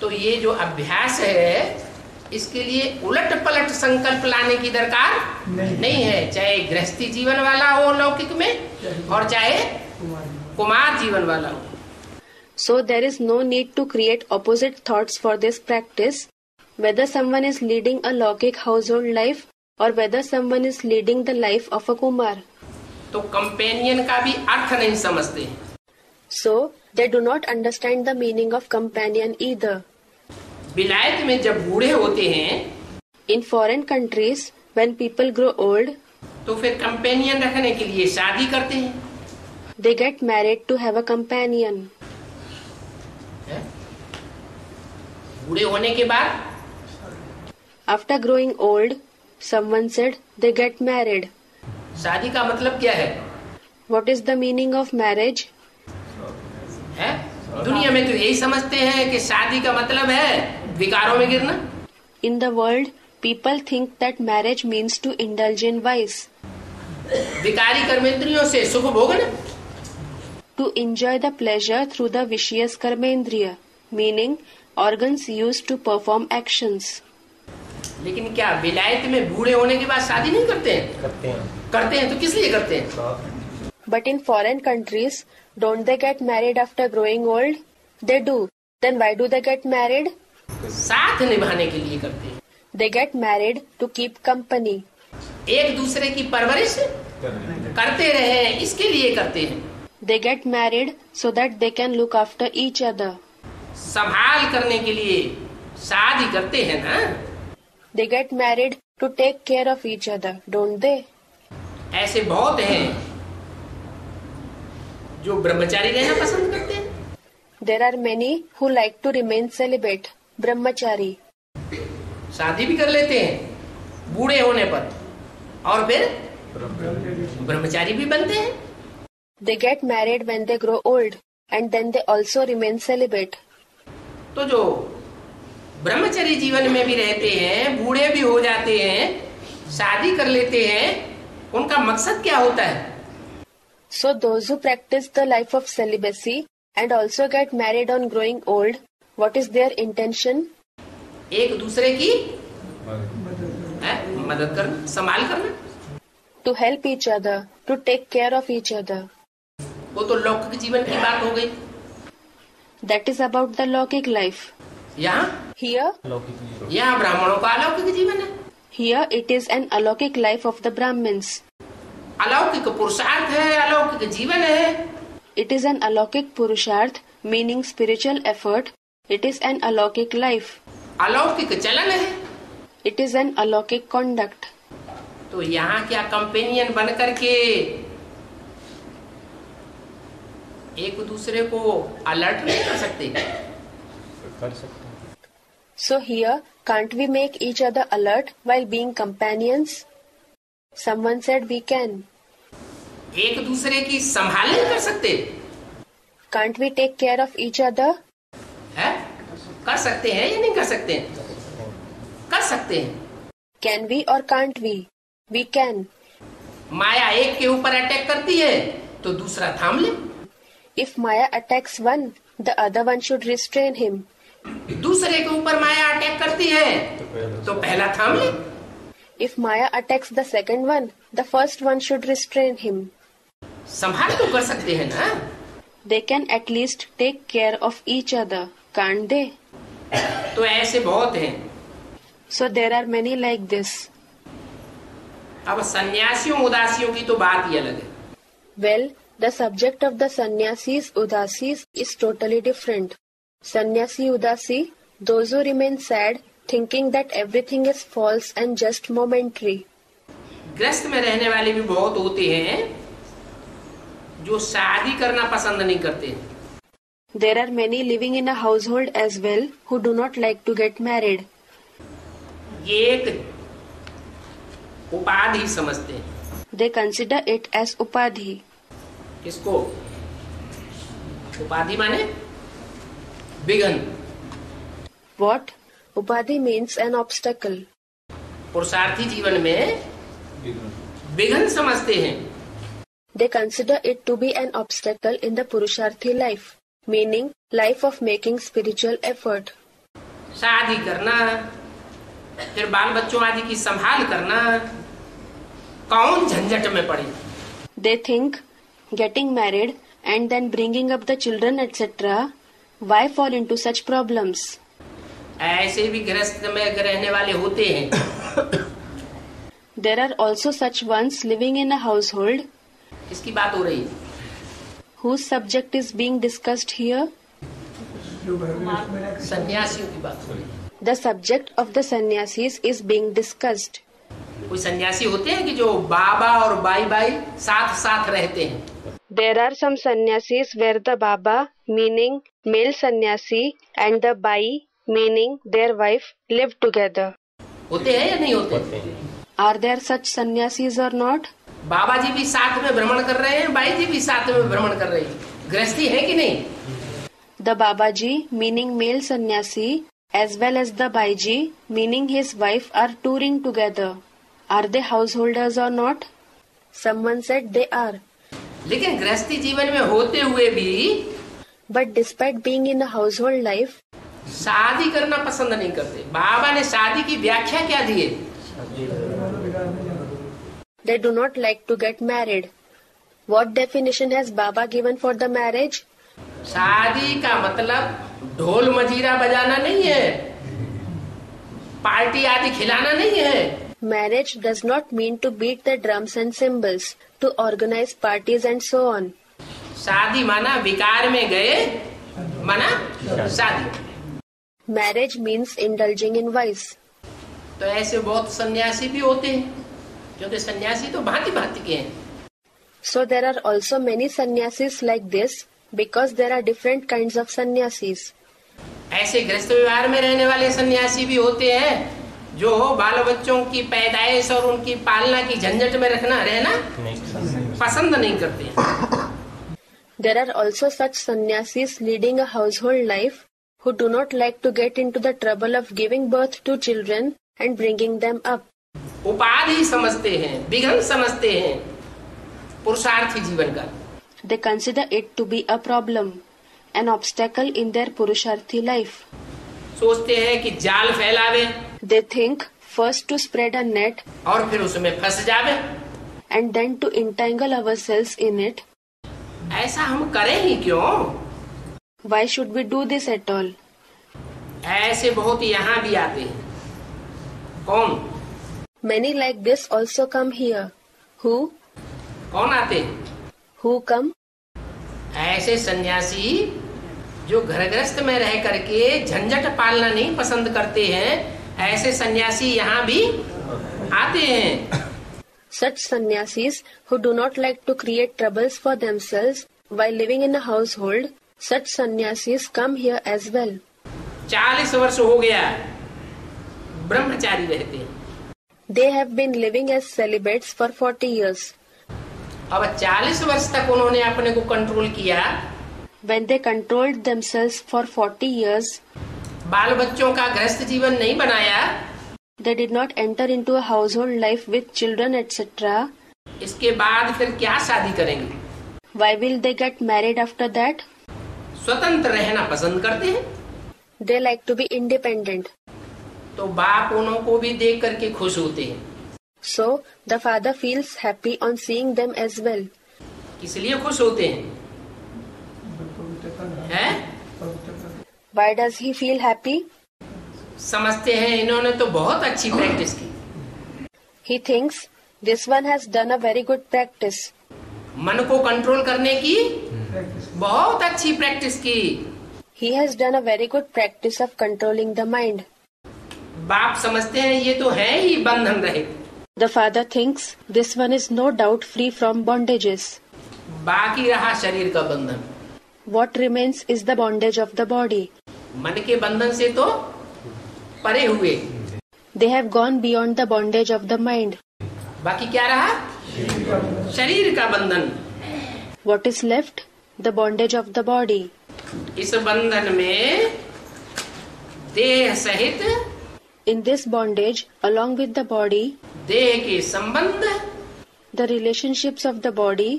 [SPEAKER 2] तो ये जो अभ्यास है इसके लिए उलट पलट संकल्प लाने की दरकार नहीं, नहीं है। चाहे गृहस्थी जीवन वाला हो लौकिक में और चाहे कुमार जीवन वाला हो।
[SPEAKER 1] So there is no need to create opposite thought for this practice whether someone is leading a laukik household life और whether someone is leading the life of a kumar
[SPEAKER 2] तो कंपेनियन का भी अर्थ नहीं समझते।
[SPEAKER 1] So they do not understand the meaning of companion either
[SPEAKER 2] विलायत में जब बूढ़े होते हैं
[SPEAKER 1] in foreign countries when people grow old
[SPEAKER 2] तो फिर कंपेनियन रखने के लिए शादी करते हैं।
[SPEAKER 1] They get married to have a companion
[SPEAKER 2] बूढ़े होने के बाद?
[SPEAKER 1] After growing old someone said they get married
[SPEAKER 2] शादी का मतलब क्या है?
[SPEAKER 1] What is the meaning of marriage
[SPEAKER 2] है? दुनिया में तो यही समझते हैं कि शादी का मतलब है विकारों में गिरना।
[SPEAKER 1] In the world people think that marriage means to indulge in vice
[SPEAKER 2] विकारी कर्मेंद्रियों से सुख भोगना।
[SPEAKER 1] To enjoy the pleasure through the vicious karmendriya meaning organ use to perform action
[SPEAKER 2] लेकिन क्या विलायत में बूढ़े होने के बाद शादी नहीं करते हैं? करते हैं। करते हैं तो किस लिए करते हैं?
[SPEAKER 1] But in foreign countries don't they get married after growing old they do then why do they get married
[SPEAKER 2] साथ निभाने के लिए करते हैं।
[SPEAKER 1] They get married to keep company
[SPEAKER 2] एक दूसरे की परवरिश करते रहे इसके लिए करते हैं।
[SPEAKER 1] They get married so that they can look after each other
[SPEAKER 2] संभाल करने के लिए शादी करते हैं ना?
[SPEAKER 1] They get married to take care of each other don't they
[SPEAKER 2] ऐसे बहुत हैं हाँ। जो ब्रह्मचारी रहना पसंद करते हैं।
[SPEAKER 1] There are many who like to remain celibate brahmachari.
[SPEAKER 2] शादी भी कर लेते हैं बूढ़े होने पर। और फिर ब्रह्मचारी भी बनते हैं।
[SPEAKER 1] They get married when they grow old and then they also remain celibate
[SPEAKER 2] तो जो ब्रह्मचारी जीवन में भी रहते हैं बूढ़े भी हो जाते हैं शादी कर लेते हैं उनका मकसद क्या होता है?
[SPEAKER 1] So those who practice the life of celibacy and also get married on growing old what is their intention
[SPEAKER 2] एक दूसरे की मदद कर संभाल कर
[SPEAKER 1] to help each other to take care of each other
[SPEAKER 2] वो तो लौकिक जीवन की बात हो गई।
[SPEAKER 1] That is about the laukik life
[SPEAKER 2] यहाँ?
[SPEAKER 1] हियर
[SPEAKER 2] यहाँ ब्राह्मणों का अलौकिक जीवन है।
[SPEAKER 1] Here it is an alokik life of the Brahmins.
[SPEAKER 2] अलौकिक पुरुषार्थ है अलौकिक जीवन है
[SPEAKER 1] It is an alokik purusharth, meaning spiritual effort. It is an alokik life.
[SPEAKER 2] अलौकिक चलन है
[SPEAKER 1] It is an alokik conduct.
[SPEAKER 2] तो यहाँ क्या कंपेनियन बन करके एक दूसरे को अलर्ट नहीं कर सकते
[SPEAKER 3] कर सकते हैं
[SPEAKER 1] So here, can't we make each other alert while being companions? Someone said we can.
[SPEAKER 2] एक दूसरे की संभाल नहीं कर सकते
[SPEAKER 1] Can't we take care of each other?
[SPEAKER 2] है कर सकते हैं या नहीं कर सकते हैं कर सकते हैं
[SPEAKER 1] Can we or can't we? We can.
[SPEAKER 2] माया एक के ऊपर अटैक करती है तो दूसरा थाम ले
[SPEAKER 1] If Maya attacks one, the other one should restrain him.
[SPEAKER 2] दूसरे के ऊपर माया अटैक करती है तो पहला थाम ले।
[SPEAKER 1] If Maya attacks the second one the first one should restrain him
[SPEAKER 2] संभाल तो कर सकते हैं ना।
[SPEAKER 1] They can at least take care of each other कांड दे
[SPEAKER 2] तो ऐसे बहुत हैं।
[SPEAKER 1] So there are many like this
[SPEAKER 2] अब सन्यासियों उदासियों की तो बात ही अलग है।
[SPEAKER 1] Well the subject of the sanyasi udasi is totally different Sanyasi Udasi, those who remain sad, thinking that everything is false and just momentary.
[SPEAKER 2] ग्रस्त में रहने वाले भी बहुत होते हैं जो शादी करना पसंद नहीं करते।
[SPEAKER 1] There are many living in a household as well who do not like to get married
[SPEAKER 2] ये एक उपाधि समझते हैं।
[SPEAKER 1] दे कंसिडर इट एज उपाधि.
[SPEAKER 2] किसको? उपाधि माने? begin.
[SPEAKER 1] What? Upadhi means an obstacle.
[SPEAKER 2] पुरुषार्थी जीवन में विघन समझते हैं
[SPEAKER 1] they consider it to be an obstacle in the purusharthi life meaning life of making spiritual effort
[SPEAKER 2] शादी करना फिर बाल बच्चों आदि की संभाल करना कौन झंझट में पड़े
[SPEAKER 1] they think getting married and then bringing up the children etcetera why fall into such
[SPEAKER 2] ऐसे भी ग्रस्त में रहने वाले होते हैं।
[SPEAKER 1] There are also such ones living in a household
[SPEAKER 2] किसकी बात हो रही
[SPEAKER 4] हुज
[SPEAKER 2] सन्यासियों की बात हो रही
[SPEAKER 1] the subject of the sanyasi is being discussed
[SPEAKER 2] कोई सन्यासी होते हैं कि जो बाबा और बाई बाई साथ साथ रहते हैं?
[SPEAKER 1] There are some sannyasis where the Baba, meaning male sannyasi, and the Bai, meaning their wife, live together.
[SPEAKER 2] होते हैं या नहीं होते
[SPEAKER 3] हैं
[SPEAKER 1] Are there such sannyasis or not?
[SPEAKER 2] बाबा जी भी साथ में भ्रमण कर रहे हैं बाई जी भी साथ में भ्रमण कर रही है गृहस्थी है कि नहीं
[SPEAKER 1] The Babaji, meaning male sannyasi, as well as the Baiji, meaning his wife, are touring together. Are they householders or not? Someone said they are.
[SPEAKER 2] लेकिन गृहस्थी जीवन में होते हुए भी
[SPEAKER 1] but despite being in household life
[SPEAKER 2] शादी करना पसंद नहीं करते। बाबा ने शादी की व्याख्या क्या दी है?
[SPEAKER 1] They do not like to get married what definition has Baba given for the marriage
[SPEAKER 2] शादी का मतलब ढोल मजीरा बजाना नहीं है। पार्टी आदि खिलाना नहीं है।
[SPEAKER 1] Marriage does not mean to beat the drums and cymbals to organise parties and so on
[SPEAKER 2] शादी माना विकार में गए माना शादी।
[SPEAKER 1] Marriage means indulging in vice
[SPEAKER 2] तो ऐसे बहुत सन्यासी भी होते हैं क्योंकि सन्यासी तो भांति भांति के हैं।
[SPEAKER 1] So there are also many sanyasi like this because there are different kind of sanyasis
[SPEAKER 2] ऐसे गृहस्थ व्यवहार में रहने वाले सन्यासी भी होते हैं जो हो बाल बच्चों की पैदाइश और उनकी पालना की झंझट में रखना रहना पसंद नहीं करते
[SPEAKER 1] there are also such sanyasis leading household life who do not like to get into the trouble of giving birth to children and bringing them up
[SPEAKER 2] उपाधि समझते हैं विघन समझते हैं पुरुषार्थी जीवन का।
[SPEAKER 1] They consider it to be a problem an obstacle in their purusharthi life
[SPEAKER 2] सोचते हैं कि जाल फैलावे।
[SPEAKER 1] They think first to spread a net
[SPEAKER 2] और फिर उसमें फंस जावे।
[SPEAKER 1] And then to entangle ourselves in it
[SPEAKER 2] ऐसा हम करें ही क्यों?
[SPEAKER 1] Why should we do this at all
[SPEAKER 2] ऐसे बहुत यहाँ भी आते हैं। कौन?
[SPEAKER 1] Many like this also come here who
[SPEAKER 2] कौन आते? हु
[SPEAKER 1] कम
[SPEAKER 2] ऐसे सन्यासी जो घर गृहस्थ में रह करके झंझट पालना नहीं पसंद करते हैं ऐसे सन्यासी यहाँ भी आते हैं।
[SPEAKER 1] Such sanyasi who do not like to create troubles for themselves while living in household such sanyasi come here as well
[SPEAKER 2] चालीस वर्ष हो गया ब्रह्मचारी रहते
[SPEAKER 1] they have been living as celibates for forty years
[SPEAKER 2] अब चालीस वर्ष तक उन्होंने अपने को कंट्रोल किया
[SPEAKER 1] when they controlled themselves for 40 years.
[SPEAKER 2] बाल बच्चों का ग्रस्त जीवन नहीं बनाया।
[SPEAKER 1] They did not enter into a household life with children etcetera
[SPEAKER 2] इसके बाद फिर क्या शादी करेंगे?
[SPEAKER 1] Why will they get married after that
[SPEAKER 2] स्वतंत्र रहना पसंद करते हैं।
[SPEAKER 1] They like to be independent
[SPEAKER 2] तो बाप उन्हों को भी देख करके खुश होते हैं।
[SPEAKER 1] So the father feels happy on seeing them as well
[SPEAKER 2] इसलिए खुश होते हैं? हैं
[SPEAKER 1] Why does he feel happy?
[SPEAKER 2] समझते हैं इन्होंने तो बहुत अच्छी प्रैक्टिस की
[SPEAKER 1] He thinks this one has done a very good practice.
[SPEAKER 2] मन को कंट्रोल करने की बहुत अच्छी प्रैक्टिस की
[SPEAKER 1] He has done a very good practice of controlling the mind.
[SPEAKER 2] बाप समझते हैं ये तो है ही बंधन रहित
[SPEAKER 1] The father thinks this one is no doubt free from bondages.
[SPEAKER 2] बाकी रहा शरीर का बंधन
[SPEAKER 1] what remains is the bondage of the body
[SPEAKER 2] मन के बंधन से तो परे हुए।
[SPEAKER 1] They have gone beyond the bondage of the mind
[SPEAKER 2] बाकी क्या रहा? शरीर का बंधन।
[SPEAKER 1] What is left the bondage of the body
[SPEAKER 2] इस बंधन में देह सहित
[SPEAKER 1] in this bondage along with the body
[SPEAKER 2] देह के संबंध
[SPEAKER 1] the relationships of the body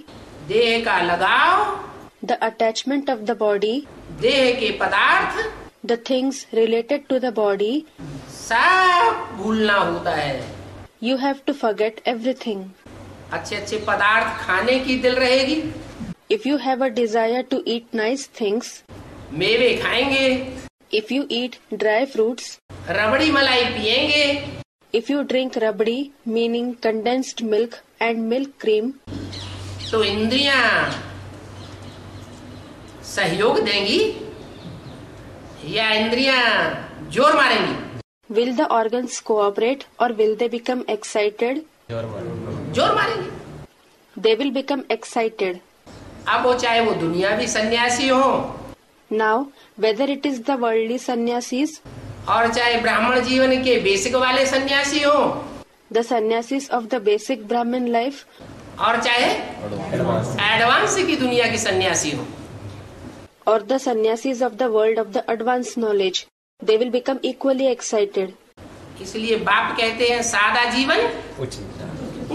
[SPEAKER 2] देह का लगाव
[SPEAKER 1] the attachment of the body
[SPEAKER 2] देह के पदार्थ
[SPEAKER 1] the things related to the body
[SPEAKER 2] सब भूलना होता है।
[SPEAKER 1] You have to forget everything
[SPEAKER 2] अच्छे अच्छे पदार्थ खाने की दिल रहेगी।
[SPEAKER 1] If you have a desire to eat nice things
[SPEAKER 2] मेवे खाएँगे।
[SPEAKER 1] If you eat dry fruits
[SPEAKER 2] रबड़ी मलाई पिएँगे।
[SPEAKER 1] If you drink rabri meaning condensed milk and milk cream
[SPEAKER 2] तो इंद्रिया सहयोग देंगी? या इंद्रिया ज़ोर मारेंगी?
[SPEAKER 1] Will the organ cooperate or will they become excited
[SPEAKER 3] ज़ोर
[SPEAKER 2] मारेंगी।
[SPEAKER 1] दे विल बिकम एक्साइटेड
[SPEAKER 2] अब वो चाहे वो दुनिया भी सन्यासी हो
[SPEAKER 1] now whether it is the world sanyasi
[SPEAKER 2] और चाहे ब्राह्मण जीवन के बेसिक वाले सन्यासी हो
[SPEAKER 1] the sanyasi of the basic Brahmin life
[SPEAKER 2] और चाहे
[SPEAKER 3] एडवांस
[SPEAKER 2] की दुनिया की सन्यासी हो।
[SPEAKER 1] Or the sannyasis of the world of the advanced knowledge, they will become equally excited.
[SPEAKER 2] इसलिए बाप कहते हैं सादा जीवन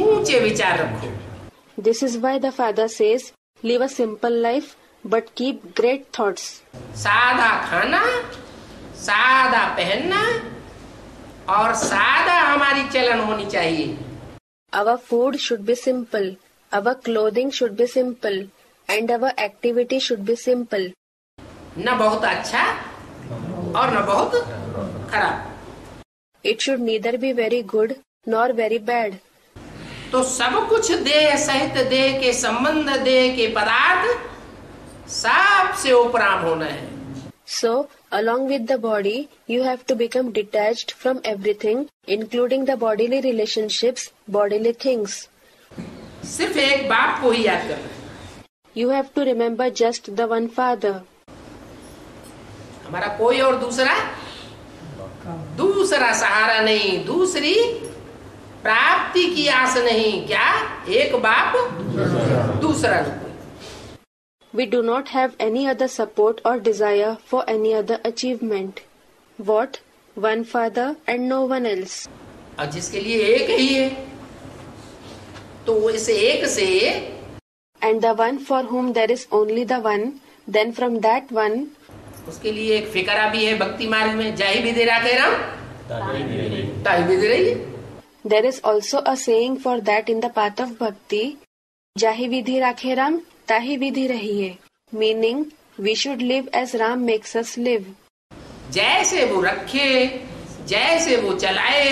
[SPEAKER 2] ऊँचे विचार रखो
[SPEAKER 1] This is why the father says, live a simple life but keep great thoughts.
[SPEAKER 2] सादा खाना सादा पहनना और सादा हमारी चलन होनी चाहिए
[SPEAKER 1] Our food should be simple, our clothing should be simple, and our activity should be simple.
[SPEAKER 2] न बहुत अच्छा और न बहुत खराब।
[SPEAKER 1] It should neither be very good nor very bad
[SPEAKER 2] तो सब कुछ दे सहित दे के संबंध दे के पदार्थ से उपराम होना है।
[SPEAKER 1] So along with the body you have to become detach from everything including the bodily relationship bodily things
[SPEAKER 2] सिर्फ़ एक बाप को ही याद करना
[SPEAKER 1] you have to remember just the one father
[SPEAKER 2] हमारा कोई और दूसरा? दूसरा सहारा नहीं दूसरी प्राप्ति की आस नहीं क्या? एक बाप दूसरा
[SPEAKER 1] we do not have any other support or desire for any other achievement what one father and no one else
[SPEAKER 2] जिसके लिए एक ही है तो वो इसे एक से
[SPEAKER 1] and the one for home there is only the one then from that one
[SPEAKER 2] उसके लिए एक फिकरा भी है भक्ति मार्ग में जाहि भी दे राखे राम
[SPEAKER 3] ताकि भी रही
[SPEAKER 2] ताहि भी दे रही
[SPEAKER 1] there is also a saying for that in the path of bhakti, Jahi vidhi rakhe Ram, tahi vidhi rahiye. Meaning, we should live as Ram makes us live.
[SPEAKER 2] जैसे वो रखे जैसे वो चलाए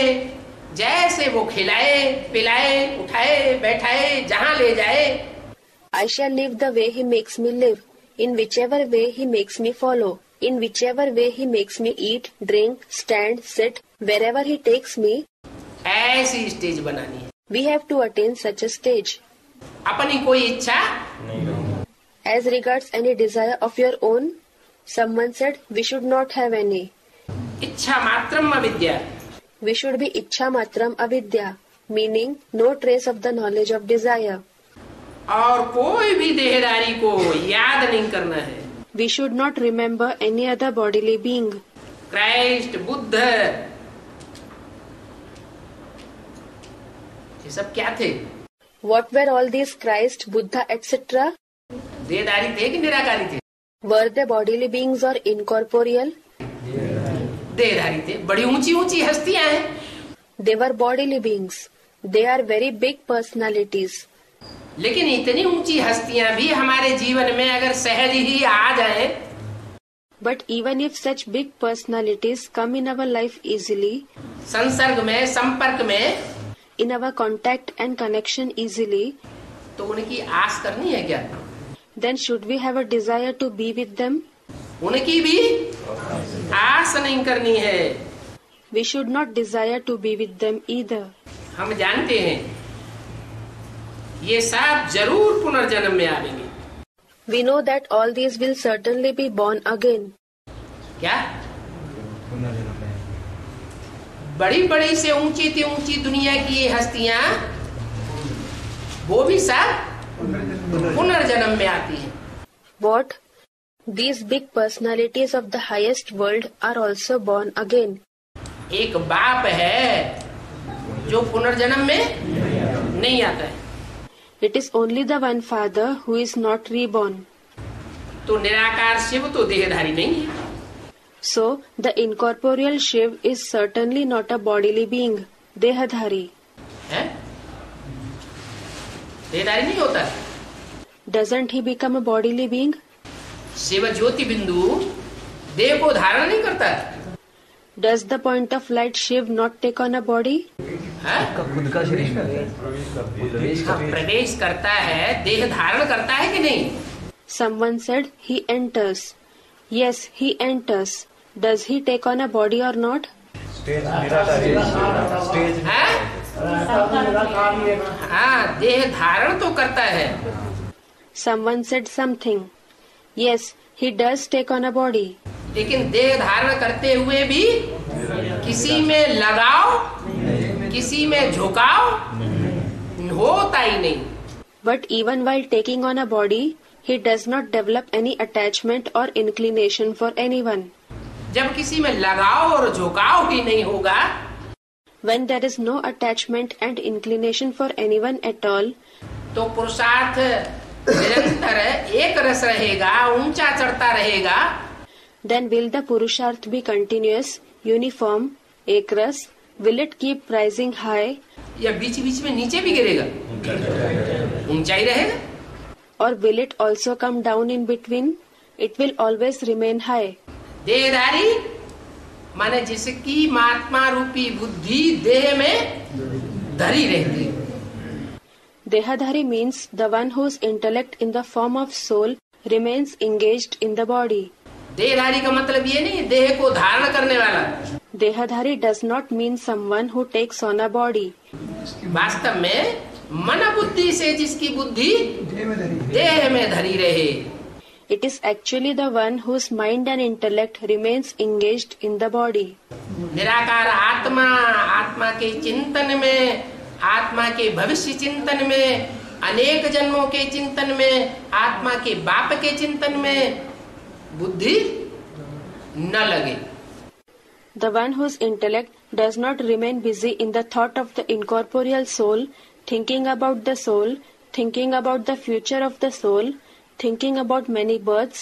[SPEAKER 2] जैसे वो खिलाए पिलाए उठाए बैठाए जहाँ ले जाए
[SPEAKER 1] I shall live the way he makes me live, in whichever way he makes me follow, in whichever way he makes me eat, drink, stand, sit, wherever he takes me,
[SPEAKER 2] ऐसी स्टेज बनानी है
[SPEAKER 1] we have to attain such a stage.
[SPEAKER 2] अपनी कोई इच्छा
[SPEAKER 3] नहीं रही
[SPEAKER 1] As regards any desire of your own, someone said we should not have any.
[SPEAKER 2] इच्छा मात्रम विद्या
[SPEAKER 1] We should be ichha matram avidya, meaning no trace of the knowledge of desire.
[SPEAKER 2] और कोई भी देहदारी को याद नहीं करना है।
[SPEAKER 1] We should not remember any other bodily being
[SPEAKER 2] Christ Buddha. ये सब क्या थे?
[SPEAKER 1] What were all this Christ Buddha etcetera
[SPEAKER 2] देहदारी थे कि निराकारी थे?
[SPEAKER 1] वर द बॉडीली बींग्स और इनकॉर्पोरियल
[SPEAKER 2] देहदारी थे। बड़ी ऊँची ऊँची हस्तियाँ हैं।
[SPEAKER 1] They are bodily beings they are very big personalities
[SPEAKER 2] लेकिन इतनी ऊँची हस्तियाँ भी हमारे जीवन में अगर सहज ही आ जाए
[SPEAKER 1] but even if such big personalities come in our life easily
[SPEAKER 2] संसर्ग में संपर्क में
[SPEAKER 1] in our contact and connection easily
[SPEAKER 2] तो उनकी आस करनी है क्या?
[SPEAKER 1] Then should we have a desire to be with them
[SPEAKER 2] उनकी भी आस नहीं करनी है।
[SPEAKER 1] We should not desire to be with them either
[SPEAKER 2] हम जानते हैं ये सब ज़रूर पुनर्जन्म में आवेंगे
[SPEAKER 1] We know that all these will certainly be born again.
[SPEAKER 2] क्या बड़ी बड़ी से ऊँची थी ऊँची दुनिया की ये हस्तियाँ वो भी सब पुनर्जन्म में आती हैं
[SPEAKER 1] What? These big personalities of the highest world are also born again.
[SPEAKER 2] एक बाप है जो पुनर्जन्म में नहीं आता है
[SPEAKER 1] it is only the father who is not reborn
[SPEAKER 2] तो निराकार शिव तो देहधारी नहीं है।
[SPEAKER 1] So the incorporeal Shiv is certainly not a bodily being
[SPEAKER 2] देहधारी. देहधारी नहीं होता?
[SPEAKER 1] Doesn't he become a bodily being
[SPEAKER 2] Shiv ज्योति बिंदु देह को धारण नहीं करता। है?
[SPEAKER 1] Does the point of light Shiv not take on a body
[SPEAKER 3] खुद का शरीर
[SPEAKER 2] हाँ, प्रवेश करता है देह धारण करता है कि नहीं?
[SPEAKER 1] Someone said he enters yes he enters does he take on a body or not
[SPEAKER 2] देह धारण तो करता है।
[SPEAKER 1] Someone said something yes he does take on a body
[SPEAKER 2] लेकिन देह धारण करते हुए भी किसी में लगाओ किसी में झुकाओ होता ही नहीं।
[SPEAKER 1] But even while taking on a body he does not develop any attachment or inclination for anyone
[SPEAKER 2] जब किसी में लगाओ और झुकाओ भी नहीं होगा
[SPEAKER 1] when there is no attachment and inclination for anyone at all
[SPEAKER 2] तो पुरुषार्थ निरंतर एक रस रहेगा ऊँचा चढ़ता रहेगा।
[SPEAKER 1] Then will the purusharth be continuous uniform एक रस? Will it keep rising high
[SPEAKER 2] या बीच बीच में नीचे भी गिरेगा? ऊंचाई रहेगा।
[SPEAKER 1] और will it also come down in between it will always remain high
[SPEAKER 2] देहदारी माने जिसकी महात्मा रूपी बुद्धि देह में धरी रहती है।
[SPEAKER 1] देहाधारी means the one whose intellect in the form of soul remains engage in the body
[SPEAKER 2] देहधारी का मतलब ये नहीं देह को धारण करने वाला।
[SPEAKER 1] देहाधारी does not mean someone who takes on a body
[SPEAKER 2] वास्तव में मन बुद्धि से जिसकी बुद्धि
[SPEAKER 4] देह में धरी
[SPEAKER 2] रहे।
[SPEAKER 1] It is actually the one whose mind and intellect remains engage in the body
[SPEAKER 2] निराकार आत्मा आत्मा के चिंतन में आत्मा के भविष्य चिंतन में अनेक जन्मों के चिंतन में आत्मा के बाप के चिंतन में बुद्धि न लगे।
[SPEAKER 1] The one whose intellect does not remain busy in the thought of the incorporeal soul thinking about the soul thinking about the future of the soul thinking about many birth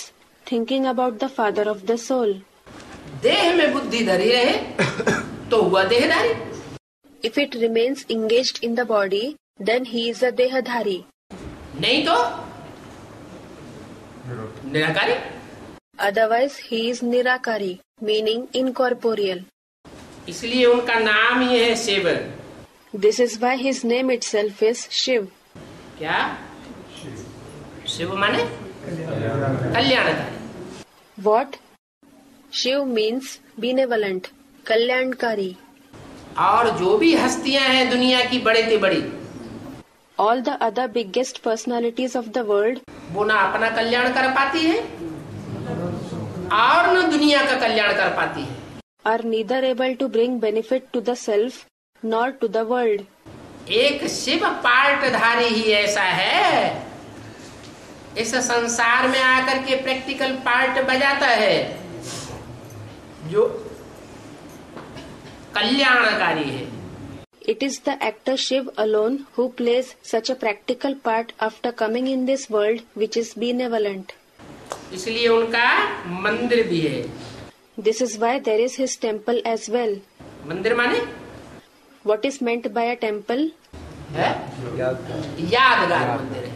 [SPEAKER 1] thinking about the father of the soul
[SPEAKER 2] देह में बुद्धि धरी रहे तो हुआ देहधारी।
[SPEAKER 1] If it remains engaged in the body, then he is a Dehadhari.
[SPEAKER 2] नहीं तो निराकारी
[SPEAKER 1] Otherwise, he is Nirakari, meaning incorporeal.
[SPEAKER 2] इसलिए उनका नाम ही है Shiv
[SPEAKER 1] This is why his name itself is Shiv.
[SPEAKER 2] क्या शिव माने कल्याणकारी
[SPEAKER 1] What? Shiv means benevolent, Kalyankari.
[SPEAKER 2] और जो भी हस्तियाँ हैं दुनिया की बड़े से बड़ी
[SPEAKER 1] all the other biggest personalities of the world
[SPEAKER 2] वो ना अपना कल्याण कर पाती है और ना दुनिया का कल्याण कर पाती है।
[SPEAKER 1] Are neither able to bring benefit to the self not to the world
[SPEAKER 2] एक शिव पार्टधारी ही ऐसा है। इस संसार में आकर के प्रैक्टिकल पार्ट बजाता है। जो कल्याणकारी है।
[SPEAKER 1] It is the actor Shiv alone who plays such a practical part after coming in this world which is be benevolent
[SPEAKER 2] इसलिए उनका मंदिर भी है।
[SPEAKER 1] This is why there is his temple as well
[SPEAKER 2] मंदिर माने?
[SPEAKER 1] What is meant by a temple
[SPEAKER 2] यादगार मंदिर है।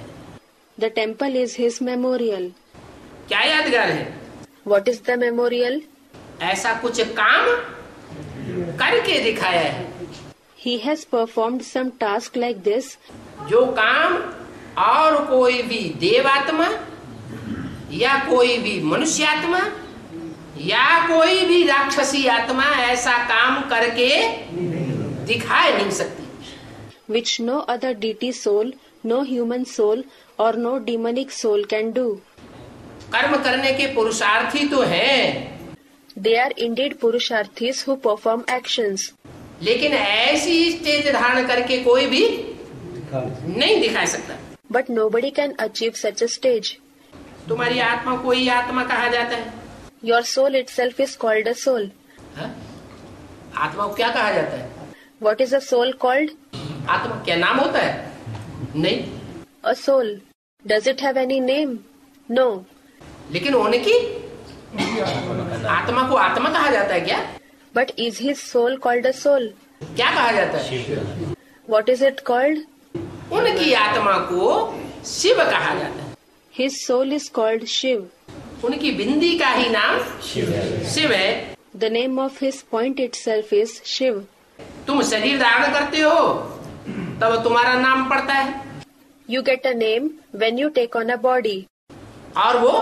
[SPEAKER 1] The temple is his memorial
[SPEAKER 2] क्या यादगार है?
[SPEAKER 1] वॉट इज़ द मेमोरियल
[SPEAKER 2] ऐसा कुछ काम करके दिखाया है।
[SPEAKER 1] He has perform some task like this
[SPEAKER 2] जो काम और कोई भी देवात्मा या कोई भी मनुष्य आत्मा या कोई भी राक्षसी आत्मा ऐसा काम करके दिखाए नहीं सकती।
[SPEAKER 1] Which no other deity soul no human soul or no demonic soul can do
[SPEAKER 2] कर्म करने के पुरुषार्थी तो है।
[SPEAKER 1] They are indeed purusharthis who perform action
[SPEAKER 2] लेकिन ऐसी स्टेज धारण करके कोई भी नहीं दिखा सकता।
[SPEAKER 1] But nobody can achieve such a stage
[SPEAKER 2] तुम्हारी आत्मा को ही आत्मा कहा जाता है।
[SPEAKER 1] Your soul itself is called a soul
[SPEAKER 2] आत्मा को क्या कहा जाता है?
[SPEAKER 1] What is a soul called
[SPEAKER 2] आत्मा क्या नाम होता है? नहीं।
[SPEAKER 1] A soul does it have any name no
[SPEAKER 2] लेकिन होने की आत्मा को आत्मा कहा जाता है क्या?
[SPEAKER 1] But is his soul called a soul
[SPEAKER 2] क्या कहा जाता है?
[SPEAKER 1] वॉट इज़ इट कॉल्ड
[SPEAKER 2] उनकी आत्मा को शिव कहा जाता है।
[SPEAKER 1] His soul is called Shiv
[SPEAKER 2] उनकी बिंदी का ही नाम शिव है। शिव है।
[SPEAKER 1] The name of his point itself is Shiv
[SPEAKER 2] तुम शरीर धारण करते हो तब तुम्हारा नाम पड़ता है।
[SPEAKER 1] You get a name when you take on a body
[SPEAKER 2] और वो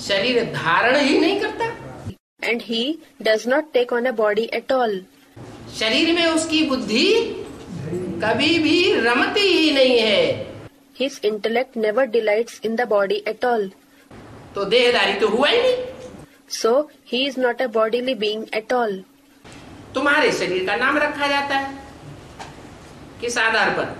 [SPEAKER 2] शरीर धारण ही नहीं करता।
[SPEAKER 1] And he does not take on a body at all
[SPEAKER 2] शरीर में उसकी बुद्धि कभी भी रमती ही नहीं है।
[SPEAKER 1] His intellect never delights in the body at all
[SPEAKER 2] तो देहदारी तो हुआ ही नहीं।
[SPEAKER 1] So he is not a bodily being at all
[SPEAKER 2] तुम्हारे शरीर का नाम रखा जाता है। किस आधार पर?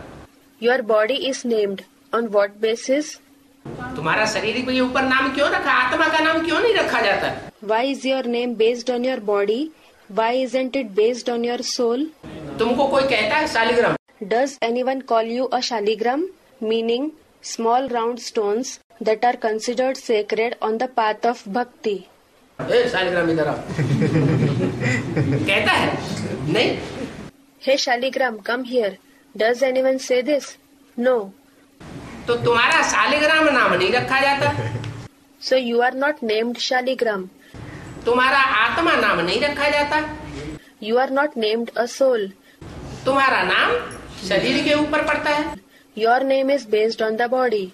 [SPEAKER 1] Your body is named on what basis
[SPEAKER 2] तुम्हारा शारीरिक भैया ऊपर नाम क्यों रखा? आत्मा का नाम क्यों नहीं रखा जाता?
[SPEAKER 1] Why is your name based on your body why isn't it based on your soul
[SPEAKER 2] तुमको कोई कहता है shaligram?
[SPEAKER 1] Does anyone call you a shaligram meaning small round stone that are considered sacred on the path of bhakti
[SPEAKER 2] shaligram इधर कहता है? नहीं।
[SPEAKER 1] Hey shaligram come here does anyone say this no
[SPEAKER 2] तो तुम्हारा शालिग्राम नाम नहीं रखा जाता।
[SPEAKER 1] So you are not named shaligram
[SPEAKER 2] तुम्हारा आत्मा नाम नहीं रखा जाता।
[SPEAKER 1] You are not named a soul
[SPEAKER 2] तुम्हारा नाम शरीर के ऊपर पड़ता है।
[SPEAKER 1] Your name is based on the body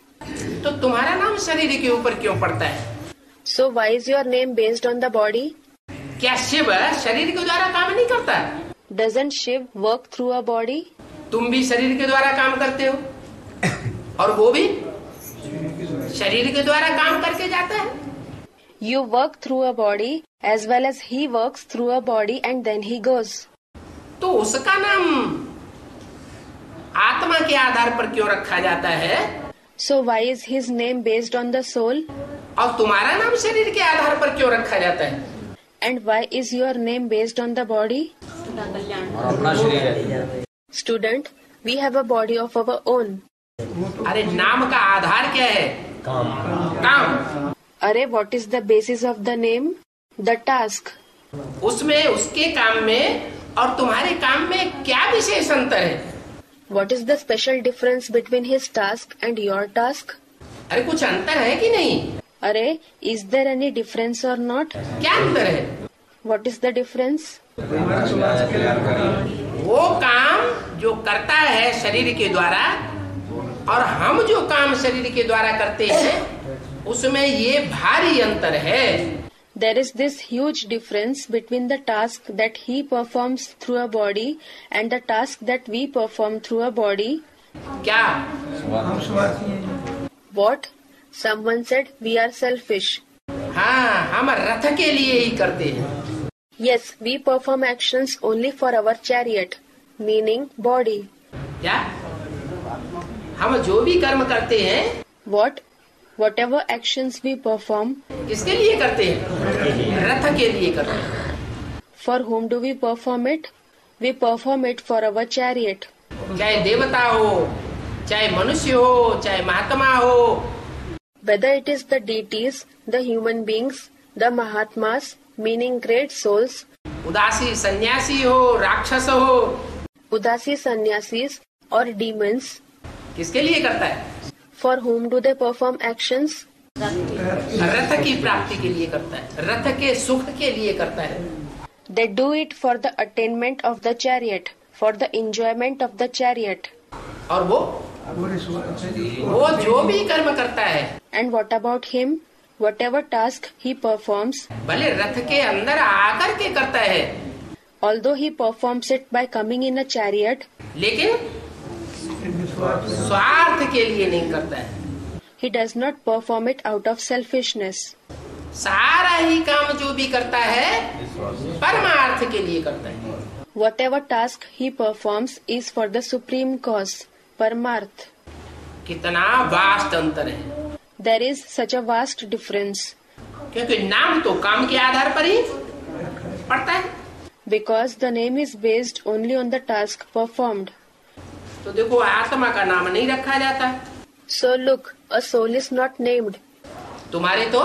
[SPEAKER 2] तो तुम्हारा नाम शरीर के ऊपर क्यों पड़ता है?
[SPEAKER 1] So why is your name based on the body
[SPEAKER 2] क्या शिव शरीर के द्वारा काम नहीं करता?
[SPEAKER 1] Doesn't Shiv work through a body
[SPEAKER 2] तुम भी शरीर के द्वारा काम करते हो। और वो भी शरीर के द्वारा काम करके जाता है।
[SPEAKER 1] You work through a body as well as he work through a body and then he goes
[SPEAKER 2] तो उसका नाम आत्मा के आधार पर क्यों रखा जाता है?
[SPEAKER 1] So why is his name based on the soul
[SPEAKER 2] और तुम्हारा नाम शरीर के आधार पर क्यों रखा जाता है?
[SPEAKER 1] And why is your name based on the body student we have a body of our own
[SPEAKER 2] अरे नाम का आधार क्या है?
[SPEAKER 3] काम।
[SPEAKER 2] काम।
[SPEAKER 1] अरे what is the basis of the name the task
[SPEAKER 2] उसमें उसके काम में और तुम्हारे काम में क्या विशेष अंतर है?
[SPEAKER 1] What is the special difference between his task and your task
[SPEAKER 2] अरे कुछ अंतर है कि नहीं?
[SPEAKER 1] अरे is there any difference or not
[SPEAKER 2] क्या अंतर है?
[SPEAKER 1] वॉट इज़ द डिफरेंस
[SPEAKER 2] वो काम जो करता है शरीर के द्वारा और हम जो काम शरीर के द्वारा करते हैं उसमें ये भारी अंतर है।
[SPEAKER 1] There is this huge difference between the task that he performs through a body and the task that we perform through a body
[SPEAKER 2] क्या?
[SPEAKER 1] What someone said we are selfish
[SPEAKER 2] हाँ हम रथ के लिए ही करते हैं।
[SPEAKER 1] Yes we perform action only for our chariot meaning body
[SPEAKER 2] क्या? हम जो भी कर्म करते हैं
[SPEAKER 1] what whatever action we perform
[SPEAKER 2] किसके लिए करते हैं? रथ के लिए करते हैं।
[SPEAKER 1] For whom do we perform it we perform it for our chariot
[SPEAKER 2] चाहे देवता हो चाहे मनुष्य हो चाहे महात्मा हो।
[SPEAKER 1] Whether it is the deities the human beings the mahatma meaning great souls
[SPEAKER 2] उदासी सन्यासी हो राक्षस हो।
[SPEAKER 1] उदासी सन्यासी और डीमंस
[SPEAKER 2] किसके लिए करता है?
[SPEAKER 1] For whom do they perform action
[SPEAKER 2] रथ की प्राप्ति के लिए करता है। रथ के सुख के लिए करता है।
[SPEAKER 1] They do it for the attainment of the chariot for the enjoyment of the chariot
[SPEAKER 2] और वो? वो जो भी कर्म करता है।
[SPEAKER 1] And what about him whatever task he performs
[SPEAKER 2] भले रथ के अंदर आकर के करता है।
[SPEAKER 1] All he performs it by coming in a chariot
[SPEAKER 2] लेकिन
[SPEAKER 4] स्वार्थ
[SPEAKER 2] के लिए नहीं करता है।
[SPEAKER 1] He does not perform it out of selfishness
[SPEAKER 2] सारा ही काम जो भी करता है परमार्थ के लिए करता है।
[SPEAKER 1] Whatever task he performs is for the supreme cause परमार्थ।
[SPEAKER 2] कितना वास्ट अंतर है।
[SPEAKER 1] There is such a vast difference
[SPEAKER 2] क्योंकि नाम तो काम के आधार पर ही पड़ता है।
[SPEAKER 1] Because the name is based only on the task performed
[SPEAKER 2] तो देखो आत्मा का नाम नहीं रखा जाता।
[SPEAKER 1] So look a soul is not named
[SPEAKER 2] तुम्हारे तो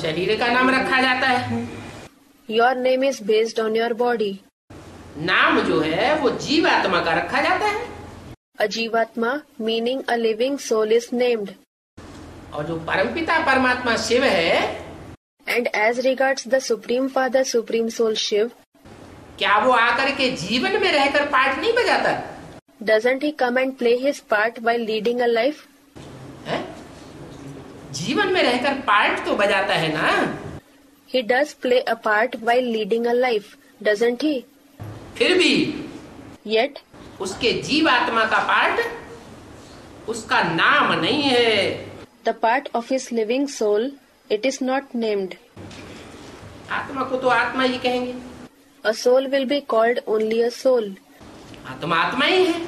[SPEAKER 4] शरीर का नाम
[SPEAKER 2] रखा जाता है।
[SPEAKER 1] Your name is based on your body
[SPEAKER 2] नाम जो है वो जीव आत्मा का रखा जाता है।
[SPEAKER 1] अजीवात्मा meaning a living soul is named
[SPEAKER 2] और जो परमपिता परमात्मा शिव है
[SPEAKER 1] and as regards the supreme father supreme soul Shiva
[SPEAKER 2] क्या वो आकर के जीवन में रहकर पाठ नहीं बजाता? है?
[SPEAKER 1] Doesn't he come and play his part by leading a life
[SPEAKER 2] जीवन में रहकर पार्ट तो बजाता है ना?
[SPEAKER 1] He does play a part by leading a life doesn't he
[SPEAKER 2] फिर भी
[SPEAKER 1] येट
[SPEAKER 2] उसके जीव आत्मा का पार्ट उसका नाम नहीं है।
[SPEAKER 1] The part of his living soul it is not named
[SPEAKER 2] आत्मा को तो आत्मा ही कहेंगे।
[SPEAKER 1] A soul will be called only a soul
[SPEAKER 2] हाँ, आत्मा ही है।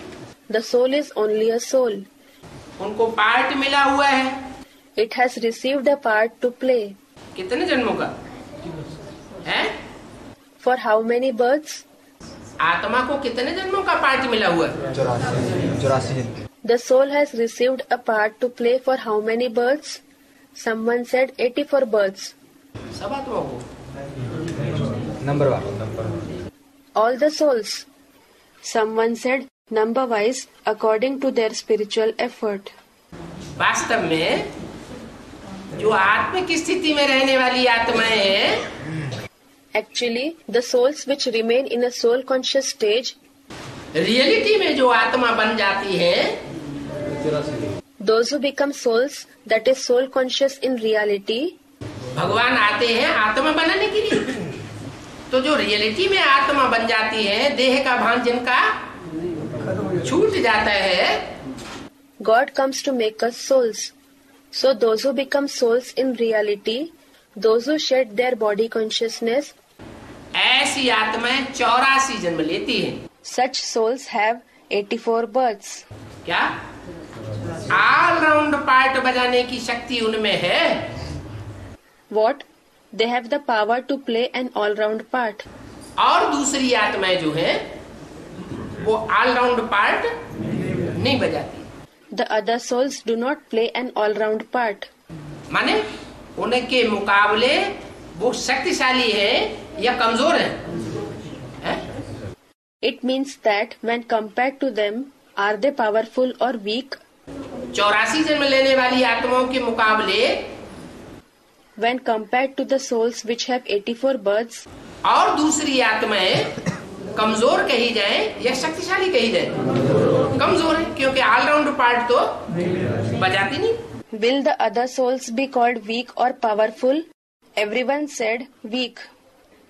[SPEAKER 1] The soul is only a soul
[SPEAKER 2] उनको पार्ट मिला हुआ है।
[SPEAKER 1] It has received a part to play
[SPEAKER 2] कितने जन्मों का? है?
[SPEAKER 1] फॉर हाउ मेनी बर्थ्स
[SPEAKER 2] आत्मा को कितने जन्मों का पार्ट मिला हुआ है?
[SPEAKER 5] चौरासी
[SPEAKER 1] the soul has received a part to play for how many births someone said 84 four births
[SPEAKER 2] सब आत्मा को।
[SPEAKER 5] Number one
[SPEAKER 1] all the souls Someone said number wise according to their spiritual effort.
[SPEAKER 2] वास्तव में जो आत्मिक स्थिति में रहने वाली आत्माएँ हैं
[SPEAKER 1] Actually, the souls which remain in a soul conscious stage,
[SPEAKER 2] reality में जो आत्मा बन जाती है
[SPEAKER 1] those who become souls, that is soul conscious in reality,
[SPEAKER 2] भगवान आते हैं आत्मा बनाने के लिए तो जो रियलिटी में आत्मा बन जाती है देह का भान जिनका छूट जाता है।
[SPEAKER 1] God comes to make us souls so those who become souls in reality those who shed their body consciousness
[SPEAKER 2] ऐसी आत्माएँ चौरासी जन्म लेती है।
[SPEAKER 1] Such souls have 84 four births
[SPEAKER 2] क्या ऑलराउंड पार्ट बजाने की शक्ति उनमें है।
[SPEAKER 1] What they have the power to play an all round part
[SPEAKER 2] और दूसरी आत्माएँ जो है वो ऑलराउंड पार्ट नहीं बजाती।
[SPEAKER 1] The other souls do not play an all round part
[SPEAKER 2] माने उनके मुकाबले वो शक्तिशाली है या कमज़ोर है?
[SPEAKER 1] It means that when compare to them are they powerful और वीक
[SPEAKER 2] चौरासी जन्म लेने वाली आत्माओं के मुकाबले
[SPEAKER 1] when compare to the souls which have eighty four birth
[SPEAKER 2] और दूसरी आत्माएँ कमज़ोर कही जाए या शक्तिशाली कही जाए? कमज़ोर है क्योंकि ऑलराउंड पार्ट तो बजाती नहीं।
[SPEAKER 1] Will the other souls be called weak और powerful everyone said weak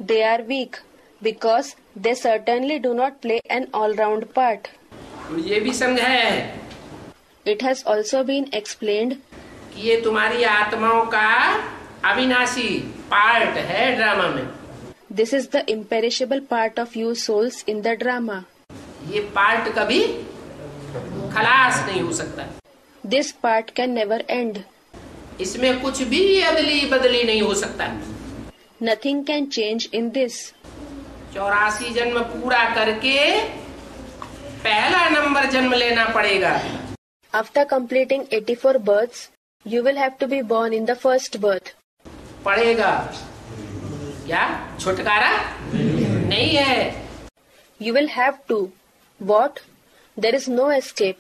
[SPEAKER 1] they are weak because they certainly do not play an all round
[SPEAKER 2] part ये भी समझाया है।
[SPEAKER 1] It has also been explained
[SPEAKER 2] ये तुम्हारी आत्माओं का अविनाशी पार्ट है ड्रामा में।
[SPEAKER 1] This is the imperishable part of you souls in the drama
[SPEAKER 2] ये पार्ट कभी खलास नहीं हो सकता।
[SPEAKER 1] This part can never end
[SPEAKER 2] इसमें कुछ भी अदली बदली नहीं हो सकता।
[SPEAKER 1] Nothing can change in this
[SPEAKER 2] चौरासी जन्म पूरा करके पहला नंबर जन्म लेना पड़ेगा।
[SPEAKER 1] After completing eighty four birth you will have first birth
[SPEAKER 2] पड़ेगा क्या? छुटकारा? नहीं है।
[SPEAKER 1] You will have to what there is no escape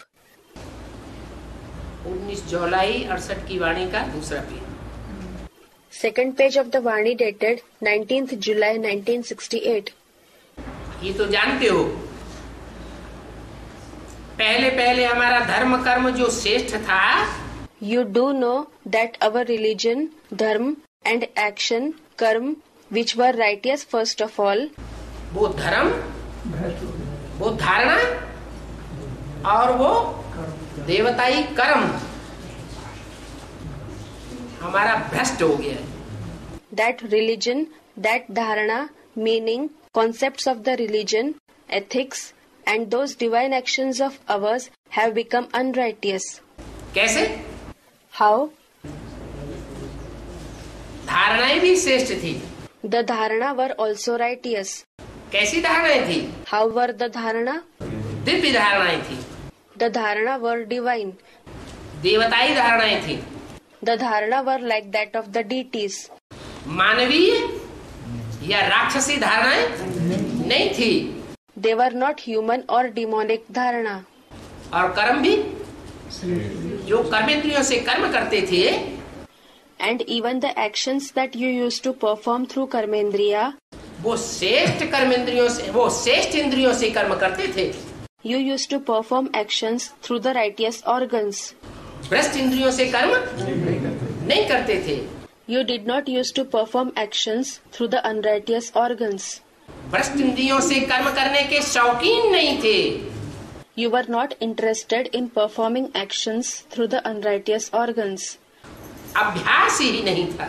[SPEAKER 2] उन्नीस जुलाई अड़सठ की वाणी का दूसरा page.
[SPEAKER 1] Second page of the vani dated nineteenth July nineteen sixty eight
[SPEAKER 2] ये तो जानते हो। पहले पहले हमारा धर्म कर्म जो श्रेष्ठ था
[SPEAKER 1] you do know that our religion dharma and action karma which were righteous first of all
[SPEAKER 2] वो धर्म वो धारणा और वो देवताई कर्म। हमारा भ्रष्ट हो गया।
[SPEAKER 1] That religion that dharana meaning concept of the religion ethics and those divine action of ours है
[SPEAKER 2] कैसे?
[SPEAKER 1] हाउ
[SPEAKER 2] धारणाएँ भी श्रेष्ठ थी।
[SPEAKER 1] द धारणा वर ऑल्सो राइटियस
[SPEAKER 2] कैसी धारणाएँ थी?
[SPEAKER 1] हाउ वर द धारणा?
[SPEAKER 2] दिव्य धारणाएँ थी।
[SPEAKER 1] द धारणा वर डिवाइन
[SPEAKER 2] देवताई धारणाएँ थी।
[SPEAKER 1] The dharana were like that of the deities
[SPEAKER 2] मानवीय या राक्षसी धारणाएँ नहीं।, नहीं
[SPEAKER 1] थी देवर नॉट ह्यूमन और डिमोनिक धारणा.
[SPEAKER 2] और कर्म भी जो कर्म से कर्म करते थे
[SPEAKER 1] and even the action that you used to perform through karmendriya
[SPEAKER 2] वो श्रेष्ठ कर्म इंद्रियों से वो श्रेष्ठ इंद्रियों से कर्म करते थे।
[SPEAKER 1] You used to perform action through the righteous organ
[SPEAKER 2] भ्रष्ट इंद्रियों से कर्म नहीं करते थे।
[SPEAKER 1] You did not use to perform action through the unrighteous organ
[SPEAKER 2] भ्रष्ट इंद्रियों से कर्म करने के शौकीन नहीं थे।
[SPEAKER 1] You are not interested in performing action through the unrighteous organs
[SPEAKER 2] अभ्यास ही नहीं था।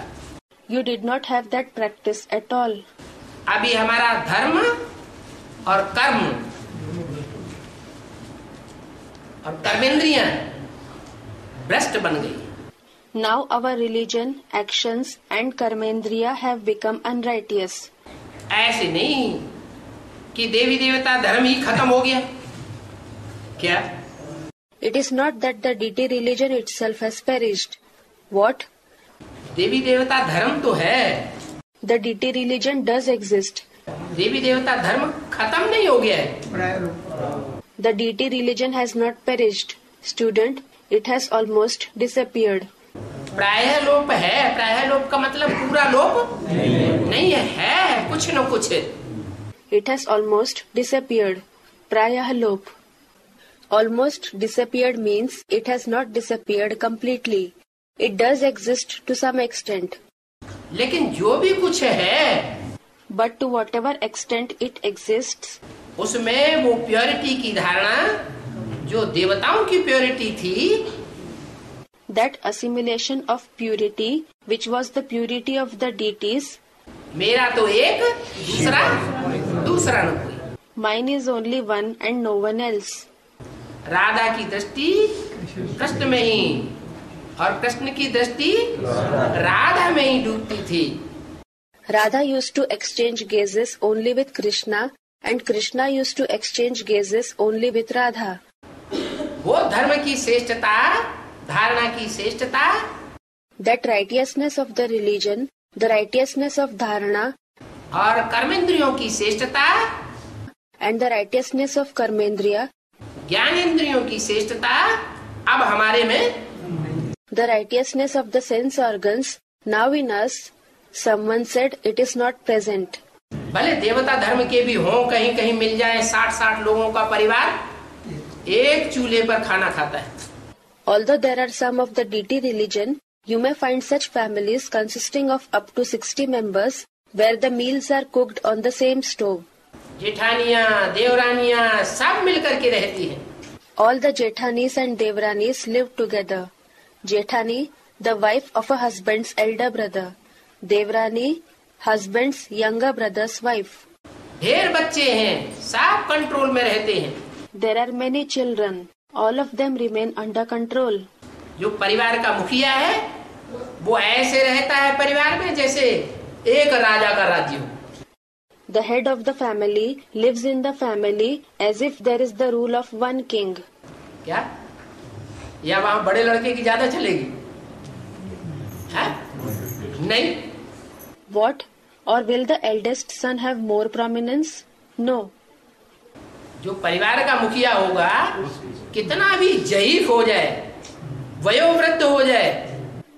[SPEAKER 1] You did not have that practice at all
[SPEAKER 2] अभी हमारा धर्म और कर्म और कर्मेंद्रिया भ्रष्ट बन गई।
[SPEAKER 1] Now our religion action and karmendriya have become unrighteous
[SPEAKER 2] ऐसे नहीं कि देवी देवता धर्म ही खत्म हो गया। क्या?
[SPEAKER 1] It is not that the deity religion itself has perished what
[SPEAKER 2] देवी देवता धर्म तो है।
[SPEAKER 1] The deity religion does exist
[SPEAKER 2] देवी देवता धर्म खत्म नहीं हो गया
[SPEAKER 1] the deity religion has not perished student it has almost dish
[SPEAKER 2] प्राय लोप है। प्राय लोप का मतलब पूरा लोप नहीं, नहीं है, है कुछ न कुछ।
[SPEAKER 1] इट हैज़ ऑलमोस्ट डिसअपियर्ड प्राय लोप. Almost dish means it has not disappeared completely it does exist to some extent
[SPEAKER 2] लेकिन जो भी कुछ है
[SPEAKER 1] but to whatever extent it exist
[SPEAKER 2] उसमें वो प्योरिटी की धारणा जो देवताओं की प्योरिटी थी
[SPEAKER 1] that assimilation of purity which was the purity of the deities
[SPEAKER 2] मेरा तो एक दूसरा दूसरा न
[SPEAKER 1] mine is only one and no one else
[SPEAKER 2] Radha की दृष्टि कष्ट में ही। और कृष्ण की दृष्टि राधा में ही डूबती थी।
[SPEAKER 1] Radha used to exchange gazes only with Krishna and Krishna used to exchange gazes only with Radha
[SPEAKER 2] वो धर्म की श्रेष्ठता धारणा की श्रेष्ठता
[SPEAKER 1] that righteousness of the religion the righteousness of dharana
[SPEAKER 2] और कर्मेंद्रियों की श्रेष्ठता
[SPEAKER 1] and the righteousness of karmendriya
[SPEAKER 2] ज्ञान इंद्रियों की श्रेष्ठता अब हमारे में
[SPEAKER 1] the righteousness of the sense organs, now in us, someone said it is not present.
[SPEAKER 2] भले देवता धर्म के भी हों कहीं कहीं मिल जाए साठ साठ लोगों का परिवार एक चूल्हे पर खाना खाता है
[SPEAKER 1] Although there are some of the deity religion, you may find such families consisting of up to 60 members where the meals are cooked on the same stove.
[SPEAKER 2] Jethania Devaranya सब मिलकर के रहती हैं
[SPEAKER 1] All the Jethanis and Devranis live together. Jethani, the wife of a husband's elder brother. Devrani, husband's younger brother's wife.
[SPEAKER 2] ढेर बच्चे हैं सब कंट्रोल में रहते हैं
[SPEAKER 1] There are many children. All of them remain under control.
[SPEAKER 2] जो परिवार का मुखिया है वो ऐसे रहता है परिवार में जैसे एक राजा का राज्य हो
[SPEAKER 1] The head of the family lives in the family as if there is the rule of one king.
[SPEAKER 2] क्या या वहाँ बड़े लड़के की ज़्यादा चलेगी? है? नहीं।
[SPEAKER 1] वॉट और will the eldest son have more prominence no
[SPEAKER 2] जो परिवार का मुखिया होगा कितना भी जहीफ हो जाए वयोवृद्ध हो जाए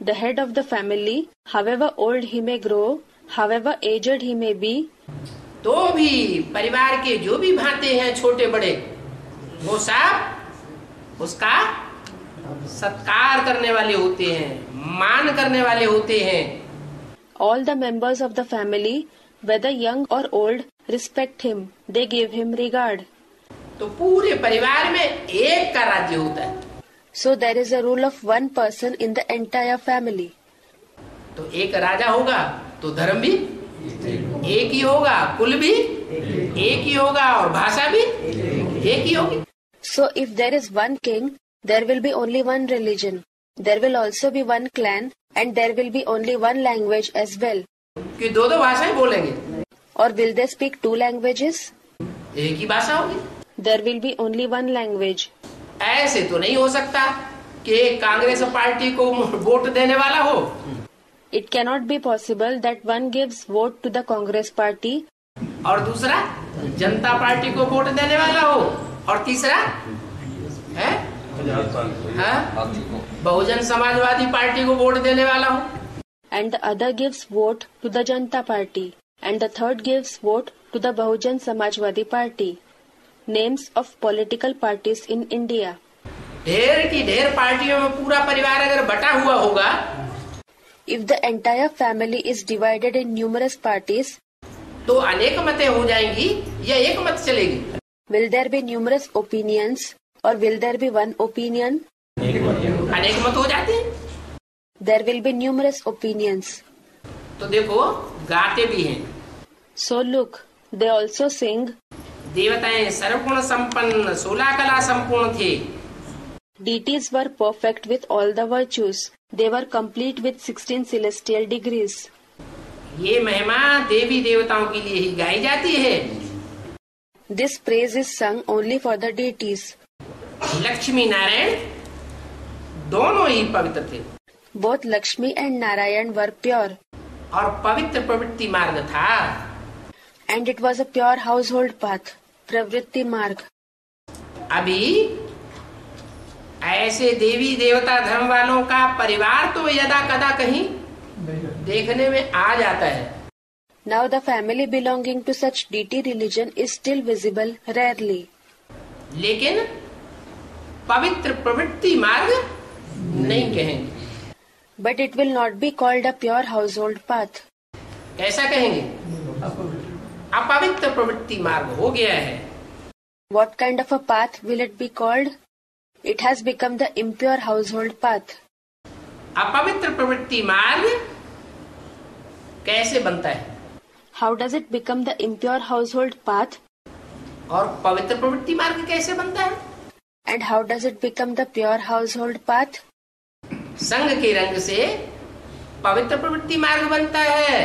[SPEAKER 1] the head of the family however old he may grow however aged ही में बी
[SPEAKER 2] तो भी परिवार के जो भी भाते हैं छोटे बड़े वो साहब उसका सत्कार करने वाले होते हैं मान करने वाले होते हैं।
[SPEAKER 1] All the members of the family whether young और old respect him they give him regard
[SPEAKER 2] तो पूरे परिवार में एक का राज्य होता है।
[SPEAKER 1] So there is a rule of one person in the entire family
[SPEAKER 2] तो एक राजा होगा तो धर्म भी एक ही होगा कुल भी एक ही होगा और भाषा भी एक ही होगी।
[SPEAKER 1] So if there is one king there will be only one religion. There will also be one clan and there will be only one language as well.
[SPEAKER 2] कि दो दो भाषाएं बोलेंगे
[SPEAKER 1] Or will they speak two languages?
[SPEAKER 2] एक ही भाषा होगी
[SPEAKER 1] There will be only one language.
[SPEAKER 2] ऐसे तो नहीं हो सकता कि एक कांग्रेस पार्टी को वोट देने वाला हो
[SPEAKER 1] It cannot be possible that one gives vote to the Congress party
[SPEAKER 2] और दूसरा जनता पार्टी को वोट देने वाला हो और तीसरा है हाँ? हाँ? हाँ। बहुजन समाजवादी पार्टी को वोट देने वाला हूँ।
[SPEAKER 1] And the other gives vote to the Janata party and the third gives vote to the Bahujan Samajwadi party names of political parties in India
[SPEAKER 2] ढेर की ढेर पार्टियों में पूरा परिवार अगर बटा हुआ होगा।
[SPEAKER 1] If the entire family is divided in numerous parties
[SPEAKER 2] तो अनेक मतें हो जाएँगी या एक मत चलेगी।
[SPEAKER 1] Will there be numerous opinions और will there be one opinion
[SPEAKER 2] अनेक मत हो जाते।
[SPEAKER 1] There will be numerous opinions
[SPEAKER 2] तो देखो गाते भी हैं।
[SPEAKER 1] So look they also sing
[SPEAKER 2] देवताएँ सर्वगुण संपन्न सोलह कला संपूर्ण थे।
[SPEAKER 1] Deities were perfect with all the virtues they were complete with sixteen celestial degrees
[SPEAKER 2] ये महिमा देवी देवताओं के लिए ही गाई जाती है।
[SPEAKER 1] This praise is sung only for the deities
[SPEAKER 2] Lakshmi Narayan दोनों ही पवित्र थे।
[SPEAKER 1] बहुत Lakshmi and Narayan were pure.
[SPEAKER 2] और पवित्र प्रवृत्ति मार्ग था।
[SPEAKER 1] And it was a pure household path प्रवृत्ति मार्ग।
[SPEAKER 2] अभी ऐसे देवी देवता धर्म वालों का परिवार तो यदा कदा कहीं देखने में आ जाता है।
[SPEAKER 1] Now the family belonging to such deity religion is still visible rarely
[SPEAKER 2] लेकिन पवित्र प्रवृत्ति मार्ग नहीं कहेंगे।
[SPEAKER 1] But it will not be called a pure household path
[SPEAKER 2] कैसा कहेंगे? अपवित्र प्रवृत्ति मार्ग हो गया है।
[SPEAKER 1] What kind of a path will it be called it has become the impure household path
[SPEAKER 2] अपवित्र प्रवृत्ति मार्ग कैसे बनता है?
[SPEAKER 1] How does it become the impure household path
[SPEAKER 2] और पवित्र प्रवृत्ति मार्ग कैसे बनता है?
[SPEAKER 1] And how does it become the pure household path
[SPEAKER 2] संघ के रंग से पवित्र प्रवृत्ति मार्ग बनता है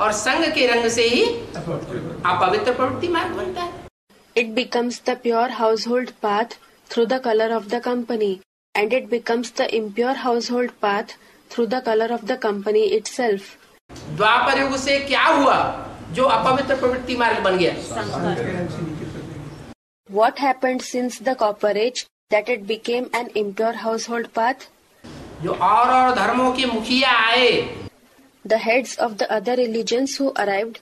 [SPEAKER 2] और संघ के रंग से ही अपवित्र प्रवृत्ति मार्ग बनता है।
[SPEAKER 1] It becomes the pure household path through the colour of the company and it becomes the impure household path through the colour of the company itself
[SPEAKER 2] Dwapar Yug से क्या हुआ जो अपवित्र प्रवृत्ति मार्ग बन गया?
[SPEAKER 1] What happened since the copper age that it became an impure household path?
[SPEAKER 2] जो और और धर्मों के मुखिया आए
[SPEAKER 1] The heads of the other religions who arrived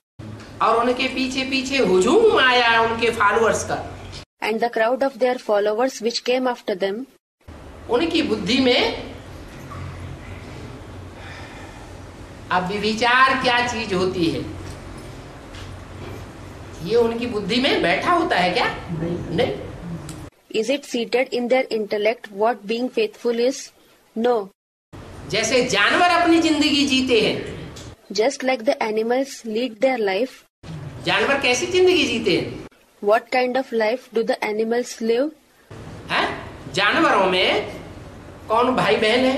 [SPEAKER 2] और उनके पीछे पीछे हुजूम आया उनके फॉलोअर्स का
[SPEAKER 1] and the crowd of their followers which came after them,
[SPEAKER 2] उनकी बुद्धि में अब विचार क्या चीज़ होती है ये उनकी बुद्धि में बैठा होता है क्या? नहीं।
[SPEAKER 1] Is it seated in their intellect what being faithful is no
[SPEAKER 2] जैसे जानवर अपनी ज़िंदगी जीते हैं।
[SPEAKER 1] Just like the animals lead their life
[SPEAKER 2] जानवर कैसी ज़िंदगी जीते हैं?
[SPEAKER 1] What kind of life do the animals live
[SPEAKER 2] है? जानवरों में कौन भाई बहन है?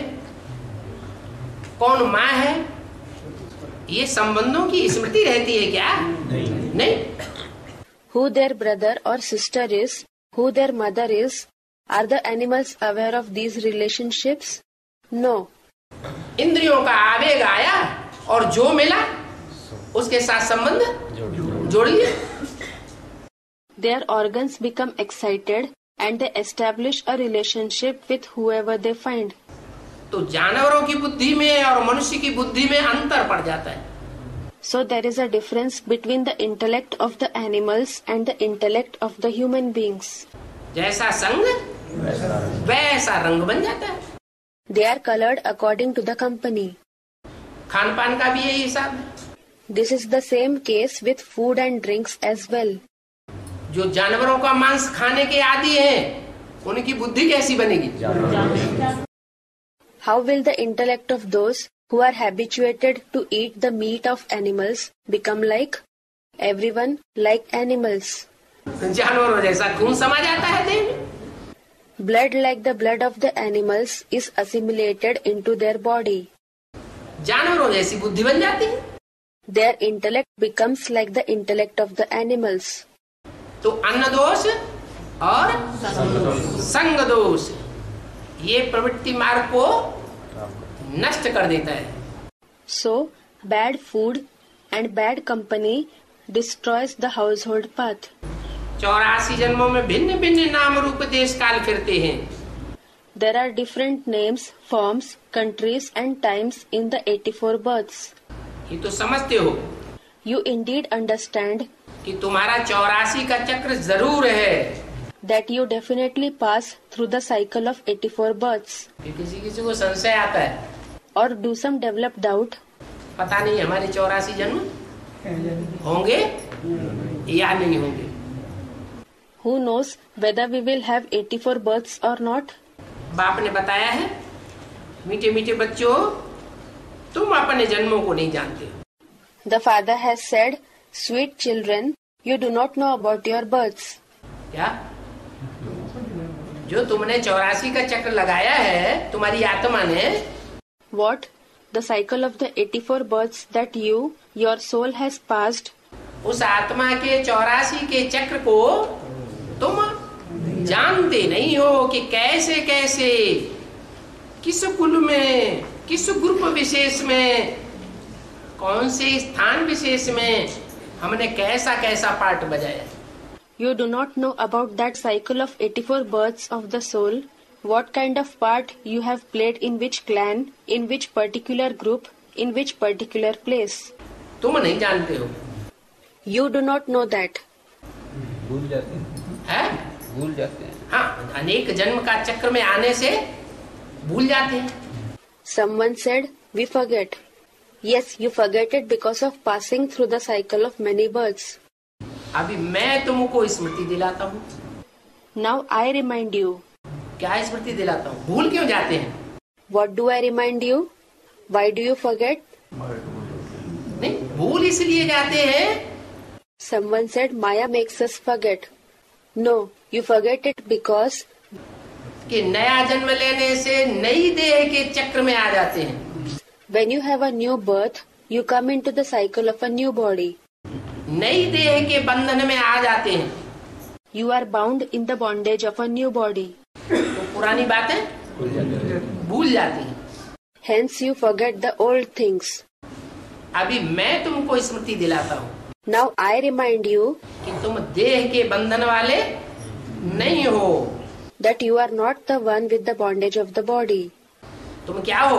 [SPEAKER 2] कौन माँ है? ये संबंधों की स्मृति रहती है क्या? नहीं, नहीं?
[SPEAKER 1] Who their brother or sister is, who their mother is, are the animals aware of these relationships? No.
[SPEAKER 2] इंद्रियों का आवेग आया और जो मिला उसके साथ संबंध जोड़ लिया
[SPEAKER 1] Their organs become excited and they establish a relationship with whoever they find.
[SPEAKER 2] तो जानवरों की बुद्धि में और मनुष्य की बुद्धि में अंतर पड़ जाता है
[SPEAKER 1] So there is a difference between the intellect of the animals and the intellect of the human beings.
[SPEAKER 2] जैसा संघ वैसा रंग बन जाता है
[SPEAKER 1] They are colored according to the company.
[SPEAKER 2] Khan पान का भी यही हिसाब है
[SPEAKER 1] This is the same case with food and drinks as well.
[SPEAKER 2] जो जानवरों का मांस खाने के आदि हैं उनकी बुद्धि कैसी बनेगी
[SPEAKER 1] How will the intellect of those who are habituated to eat the meat of animals become like? Everyone like animals.
[SPEAKER 2] जानवरों जैसा खून समा जाता है देह में
[SPEAKER 1] Blood like the blood of the animals is assimilated into their body.
[SPEAKER 2] जानवरों जैसी बुद्धि बन जाती है
[SPEAKER 1] Their intellect becomes like the intellect of the animals.
[SPEAKER 2] तो अन्न दोष और संग दोष ये प्रवृत्ति मार्ग को नष्ट कर देता है।
[SPEAKER 1] So bad food and bad company destroy the household path
[SPEAKER 2] चौरासी जन्मों में भिन्न भिन्न नाम रूप देश काल फिरते हैं।
[SPEAKER 1] There are different names forms countries and times in the eighty four births
[SPEAKER 2] ये तो समझते हो।
[SPEAKER 1] यू इंडीड अंडरस्टैंड
[SPEAKER 2] कि तुम्हारा चौरासी का चक्र ज़रूर है।
[SPEAKER 1] That you definitely pass through the cycle of eighty four
[SPEAKER 2] births किसी किसी को संशय आता है।
[SPEAKER 1] और डू सम डेवलप डाउट
[SPEAKER 2] पता नहीं हमारे चौरासी जन्म होंगे या नहीं होंगे।
[SPEAKER 1] Who knows whether we will have 84 four birth और
[SPEAKER 2] बाप ने बताया है मीठे मीठे बच्चों तुम अपने जन्मों को नहीं जानते।
[SPEAKER 1] The father has said sweet children you do not know about your birth
[SPEAKER 2] क्या? जो तुमने चौरासी का चक्र लगाया है तुम्हारी आत्मा ने
[SPEAKER 1] What? The cycle of the 84 births that you, your soul has passed,
[SPEAKER 2] उस आत्मा के चौरासी के चक्र को तुम जानते नहीं हो कि कैसे कैसे किस कुल में किस ग्रुप विशेष में कौन से स्थान विशेष में हमने कैसा कैसा पार्ट बजाया
[SPEAKER 1] you do not know about that cycle of 84 births of the soul, what kind of part you have played in which clan in which particular group in which particular place
[SPEAKER 2] तुम नहीं जानते हो।
[SPEAKER 1] You do not know that
[SPEAKER 5] भूल जाते हैं। भूल जाते हैं।
[SPEAKER 2] हाँ अनेक जन्म का चक्र में आने से भूल जाते हैं।
[SPEAKER 1] Someone said we forget yes you forget it because of passing through the cycle of many births
[SPEAKER 2] अभी मैं तुमको स्मृति दिलाता हूँ।
[SPEAKER 1] नाउ आई रिमाइंड यू
[SPEAKER 2] क्या स्मृति दिलाता हूँ? भूल क्यों जाते हैं?
[SPEAKER 1] What do I remind you why do you forget
[SPEAKER 2] नहीं भूल इसलिए जाते हैं।
[SPEAKER 1] Someone said Maya makes us forget no you forget it because
[SPEAKER 2] कि नया जन्म लेने से नई देह के चक्र में आ जाते हैं।
[SPEAKER 1] When you have a new birth you come into the cycle of a new body
[SPEAKER 2] नई देह के बंधन में आ जाते हैं।
[SPEAKER 1] You are bound in the bondage of a new body
[SPEAKER 2] पुरानी बातें भूल जाती हैं।
[SPEAKER 1] You forget the old things
[SPEAKER 2] अभी मैं तुमको स्मृति दिलाता हूँ
[SPEAKER 1] नाउ आई रिमाइंड यू
[SPEAKER 2] कि तुम देह के बंधन वाले नहीं हो।
[SPEAKER 1] That you are not the one with the bondage of the body
[SPEAKER 2] तुम क्या हो?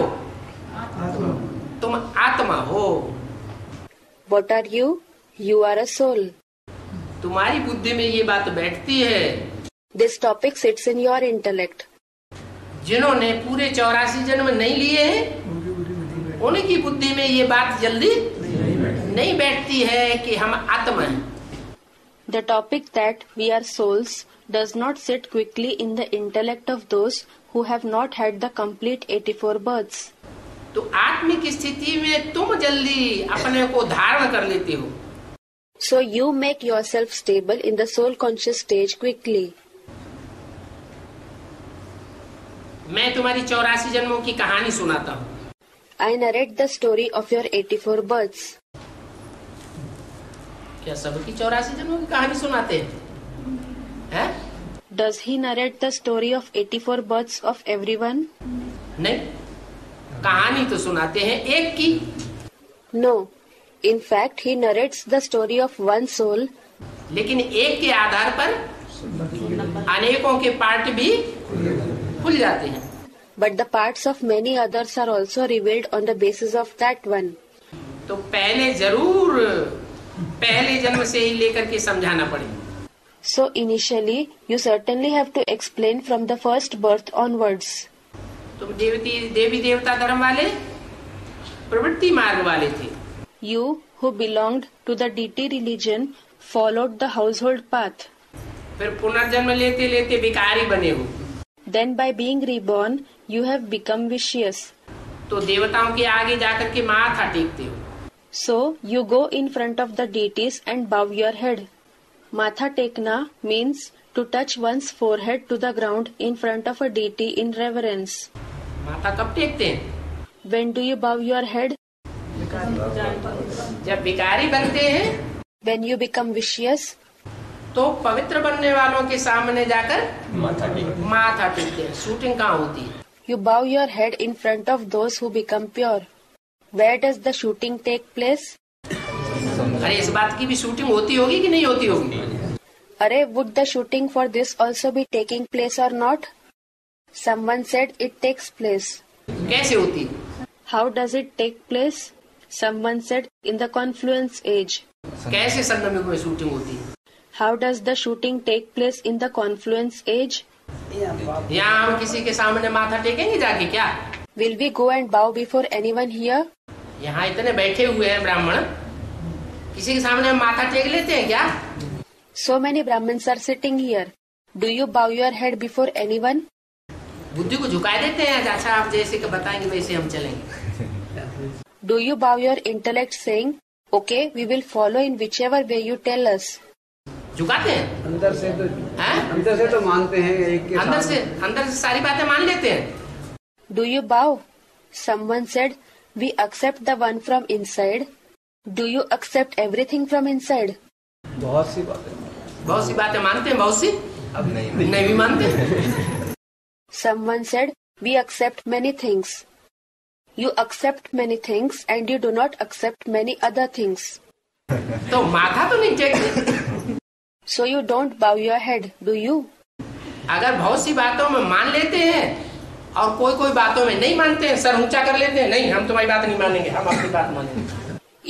[SPEAKER 2] आत्मा। तुम आत्मा हो।
[SPEAKER 1] What are you you are a soul
[SPEAKER 2] तुम्हारी बुद्धि में ये बात बैठती है।
[SPEAKER 1] This topic sits in your intellect
[SPEAKER 2] जिन्होंने पूरे चौरासी जन्म नहीं लिए हैं उनकी बुद्धि में ये बात जल्दी नहीं बैठती है कि हम आत्म हैं।
[SPEAKER 1] The topic that we are souls does not sit quickly in the intellect of those who have not had the complete 84 four births
[SPEAKER 2] तो आत्मिक स्थिति में तुम जल्दी अपने को धारण कर लेते हो।
[SPEAKER 1] So you make yourself stable in the soul conscious stage quickly
[SPEAKER 2] मैं तुम्हारी चौरासी जन्मों की कहानी सुनाता हूँ।
[SPEAKER 1] I narrate the story of your eighty four births
[SPEAKER 2] क्या सबकी चौरासी जन्मों की कहानी सुनाते हैं?
[SPEAKER 1] Does he? Narrate the story of eighty four births of everyone
[SPEAKER 2] नहीं। कहानी तो सुनाते हैं एक की।
[SPEAKER 1] No in fact he narrates the story of one soul
[SPEAKER 2] लेकिन एक के आधार पर अनेकों के पार्ट भी खुल जाते हैं।
[SPEAKER 1] But the part of many others are also revealed on the basis of that one
[SPEAKER 2] तो पहले ज़रूर पहले जन्म से ही लेकर के समझाना पड़ेगा
[SPEAKER 1] so initially you certainly have to explain from the first birth onwards
[SPEAKER 2] तुम देवती देवी देवता धर्म वाले प्रवृत्ति मार्ग वाले थे।
[SPEAKER 1] You who belong to the deity religion followed the household path
[SPEAKER 2] फिर पुनर्जन्म लेते लेते बिकारी बने हुए
[SPEAKER 1] Then, by being reborn, you have become vicious.
[SPEAKER 2] तो देवताओं के आगे जाकर के माथा टेकते हो
[SPEAKER 1] So, you go in front of the deities and bow your head. Matha tekna means to touch one's forehead to the ground in front of a deity in reverence.
[SPEAKER 2] माथा कब टेकते हैं
[SPEAKER 1] When do you bow your head?
[SPEAKER 2] जब विकारी बनते हैं
[SPEAKER 1] When you become vicious.
[SPEAKER 2] तो पवित्र बनने वालों के सामने जाकर
[SPEAKER 5] माथा टेकते
[SPEAKER 2] माथा टेकते शूटिंग कहाँ होती है?
[SPEAKER 1] You bow your head in front of those who become pure where does the shooting take place
[SPEAKER 2] अरे इस बात की भी शूटिंग होती होगी कि नहीं होती होगी?
[SPEAKER 1] अरे would the shooting for this also भी taking place or not someone said it takes place
[SPEAKER 2] कैसे होती?
[SPEAKER 1] How does it take place someone said in the confluence age
[SPEAKER 2] कैसे संगम में शूटिंग होती? है
[SPEAKER 1] How does the shooting take place in the confluence age?
[SPEAKER 2] यहाँ हम किसी के सामने माथा टेकेंगे जाके क्या
[SPEAKER 1] Will we go and bow before anyone here?
[SPEAKER 2] यहाँ इतने बैठे हुए हैं ब्राह्मण किसी के सामने हम माथा टेक लेते हैं क्या
[SPEAKER 1] So many Brahmins are sitting here. Do you bow your head before anyone?
[SPEAKER 2] बुद्धि को झुका देते हैं अच्छा आप जैसे कि बताएंगे वैसे हम चलेंगे
[SPEAKER 1] Do you bow your intellect saying, Okay, we will follow in whichever way you tell us?
[SPEAKER 2] झुकाते हैं?
[SPEAKER 6] अंदर से तो
[SPEAKER 2] है?
[SPEAKER 6] अंदर से तो मानते हैं एक के
[SPEAKER 2] अंदर से अंदर से सारी बातें मान लेते हैं।
[SPEAKER 1] Do you bow someone said we accept the one from inside do you accept everything from inside
[SPEAKER 6] बहुत सी बातें
[SPEAKER 2] बहुत सी बातें मानते हैं बहुत सी।
[SPEAKER 5] अब नहीं
[SPEAKER 2] नहीं भी मानते।
[SPEAKER 1] Someone said we accept many things you accept many things and you do not accept many other things
[SPEAKER 2] तो माथा तो नहीं चेक
[SPEAKER 1] So you don't bow your head, do you?
[SPEAKER 2] अगर बहुत सी बातों में मान लेते हैं और कोई कोई बातों में नहीं मानते हैं सर ऊँचा कर लेते हैं नहीं हम तुम्हारी बात नहीं मानेंगे हम अपनी बात मानेंगे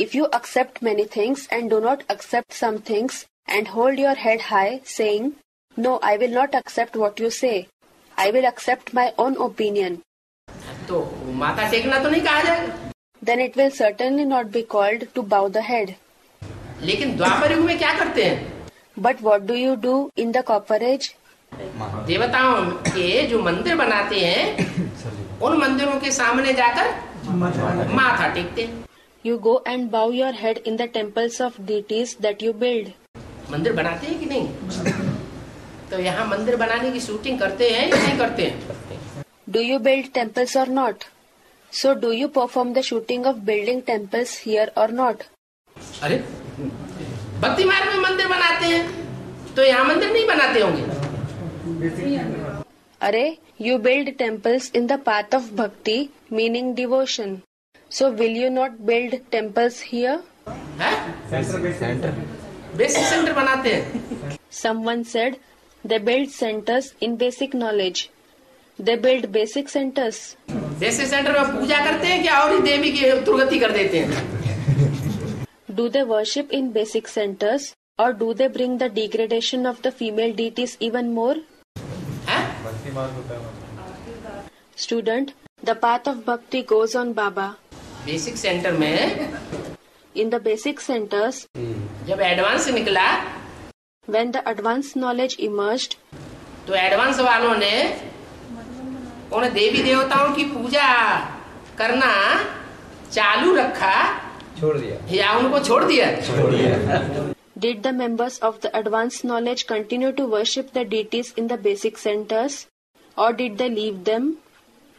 [SPEAKER 1] If you accept many things and do not accept some things and hold your head high, saying, No, I will not accept what you say. I will accept my own opinion.
[SPEAKER 2] तो माथा टेकना तो नहीं कहा जाएगा
[SPEAKER 1] Then it will certainly not be called to bow the head.
[SPEAKER 2] लेकिन द्वापर युग में क्या करते हैं
[SPEAKER 1] but what do you do in the copper age
[SPEAKER 2] देवताओं के जो मंदिर बनाते हैं उन मंदिरों के सामने जाकर माथा टेकते
[SPEAKER 1] you go and bow your head in the temples of deities that you build
[SPEAKER 2] मंदिर बनाते हैं कि नहीं? तो यहाँ मंदिर बनाने की शूटिंग करते हैं या नहीं करते हैं?
[SPEAKER 1] Do you build temples or not so do you perform the shooting of building temples here or not
[SPEAKER 2] अरे भक्ति मार्ग में मंदिर बनाते हैं? तो यहाँ मंदिर नहीं बनाते होंगे?
[SPEAKER 1] अरे you build temples in the path of bhakti meaning devotion so will you not build temples here
[SPEAKER 2] basic centre बनाते हैं।
[SPEAKER 1] Someone said they build centres in basic knowledge they build basic centres
[SPEAKER 2] basic centre में पूजा करते हैं क्या? और ही देवी की दुर्गति कर देते हैं?
[SPEAKER 1] Do they worship in basic centers or do they bring the degradation of the female deities even more?
[SPEAKER 2] हैं
[SPEAKER 5] है
[SPEAKER 1] Student, the path of bhakti goes on Baba.
[SPEAKER 2] Basic centre में
[SPEAKER 1] In the basic centers,
[SPEAKER 2] जब एडवांस निकला
[SPEAKER 1] when the advanced knowledge emerged,
[SPEAKER 2] तो एडवांस वालों ने उन देवी देवताओं की पूजा करना चालू रखा
[SPEAKER 6] छोड़ दिया।
[SPEAKER 2] या उनको छोड़ दिया? छोड़ दिया।
[SPEAKER 1] Did the members of the advance knowledge continue to worship the deities in the basic centres or did the leave them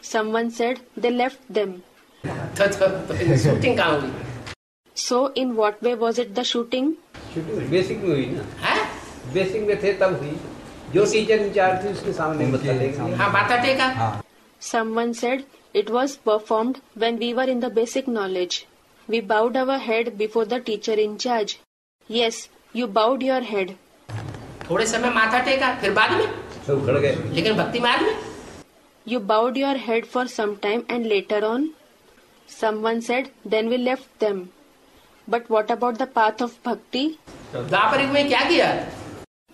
[SPEAKER 1] someone said they left them
[SPEAKER 2] shooting कहाँ हुई?
[SPEAKER 1] So in what way was it the shooting
[SPEAKER 6] basic में हुई ना।
[SPEAKER 2] हाँ?
[SPEAKER 6] बेसिक में थे तब हुई। जो सीज़न चार थी उसके सामने
[SPEAKER 5] का
[SPEAKER 1] someone said it was performed when we were in the basic knowledge We bowed our head before the teacher in charge. Yes, you bowed your head.
[SPEAKER 2] थोड़े समय माथा टेका फिर बाद में
[SPEAKER 6] सब उखड़ गए
[SPEAKER 2] लेकिन भक्ति मार्ग में
[SPEAKER 1] You bowed your head for some time and later on, someone said, then we left them. But what about the path of bhakti?
[SPEAKER 2] द्वापर युग में क्या किया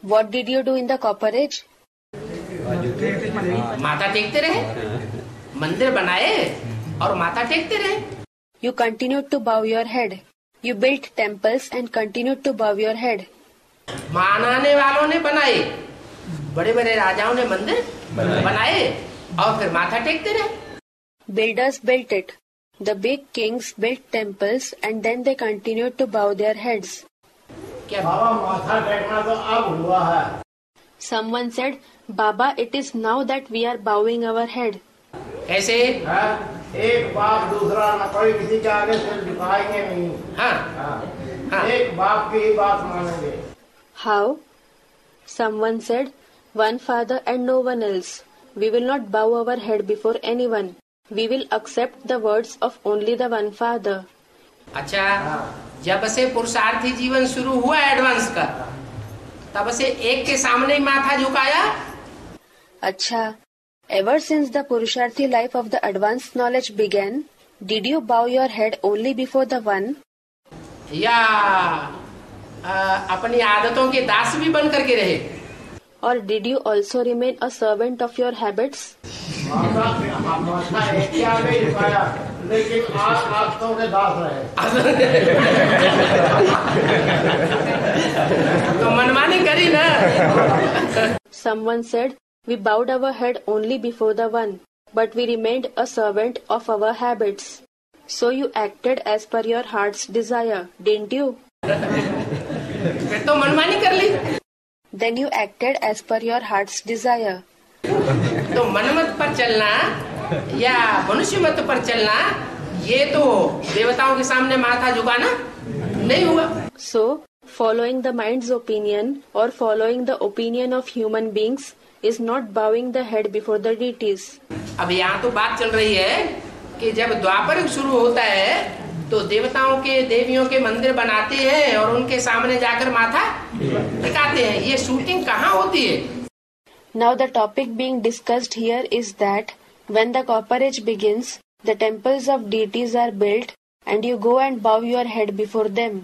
[SPEAKER 1] What did you do in the copperage?
[SPEAKER 2] माथा टेकते रहे मंदिर बनाए और माथा टेकते रहे
[SPEAKER 1] You continued to bow your head. You built temples and continued to bow your head.
[SPEAKER 2] मानाने वालों ने बनाए बड़े बड़े राजाओं ने मंदिर बनाए और फिर माथा टेकते रहे
[SPEAKER 1] Builders built it. The big kings built temples and then they continued to bow their heads.
[SPEAKER 2] क्या
[SPEAKER 7] बाबा माथा टेकना तो अब हुआ है
[SPEAKER 1] Someone said, Baba, it is now that we are bowing our head.
[SPEAKER 2] कैसे
[SPEAKER 7] हैं? एक बाप दूसरा ना कोई किसी के आगे सिर झुकाएँगे नहीं।
[SPEAKER 2] हाँ,
[SPEAKER 7] हाँ,
[SPEAKER 2] हाँ।
[SPEAKER 7] एक बाप की ही बात मानेंगे।
[SPEAKER 1] How someone said one father and no one else we will not bow our head before anyone we will accept the words of only the one father
[SPEAKER 2] अच्छा हाँ। जब से पुरुषार्थी जीवन शुरू हुआ एडवांस का तब से एक के सामने ही माथा झुकाया।
[SPEAKER 1] अच्छा। Ever since the Purusharthi life of the advanced knowledge began, did you bow your head only before the one?
[SPEAKER 2] या आ, अपनी आदतों के दास भी बन करके रहे
[SPEAKER 1] Or did you also remain a servant of your habits?
[SPEAKER 7] माथा माथा एक के आगे झुकाया लेकिन आदतों के दास रहे
[SPEAKER 2] तो मनमानी करी ना
[SPEAKER 1] Someone said, We bowed our head only before the one, but we remained a servant of our habits. So you acted as per your heart's desire, didn't you?
[SPEAKER 2] फिर तो मनमानी कर ली
[SPEAKER 1] Then you acted as per your heart's desire.
[SPEAKER 2] तो मनमत पर चलना या मनुष्य मत पर चलना ये तो देवताओं के सामने माथा झुकाना नहीं हुआ
[SPEAKER 1] So, following the mind's opinion or following the opinion of human beings is not bowing the head before the deities
[SPEAKER 2] अब यहाँ तो बात चल रही है कि जब द्वापर शुरू होता है तो देवताओं के देवियों के मंदिर बनाते हैं और उनके सामने जाकर माथा टिकाते हैं। ये शूटिंग कहाँ होती है?
[SPEAKER 1] Now the topic being discussed here is that when the copper age begins the temples of deities are built and you go and bow your head before them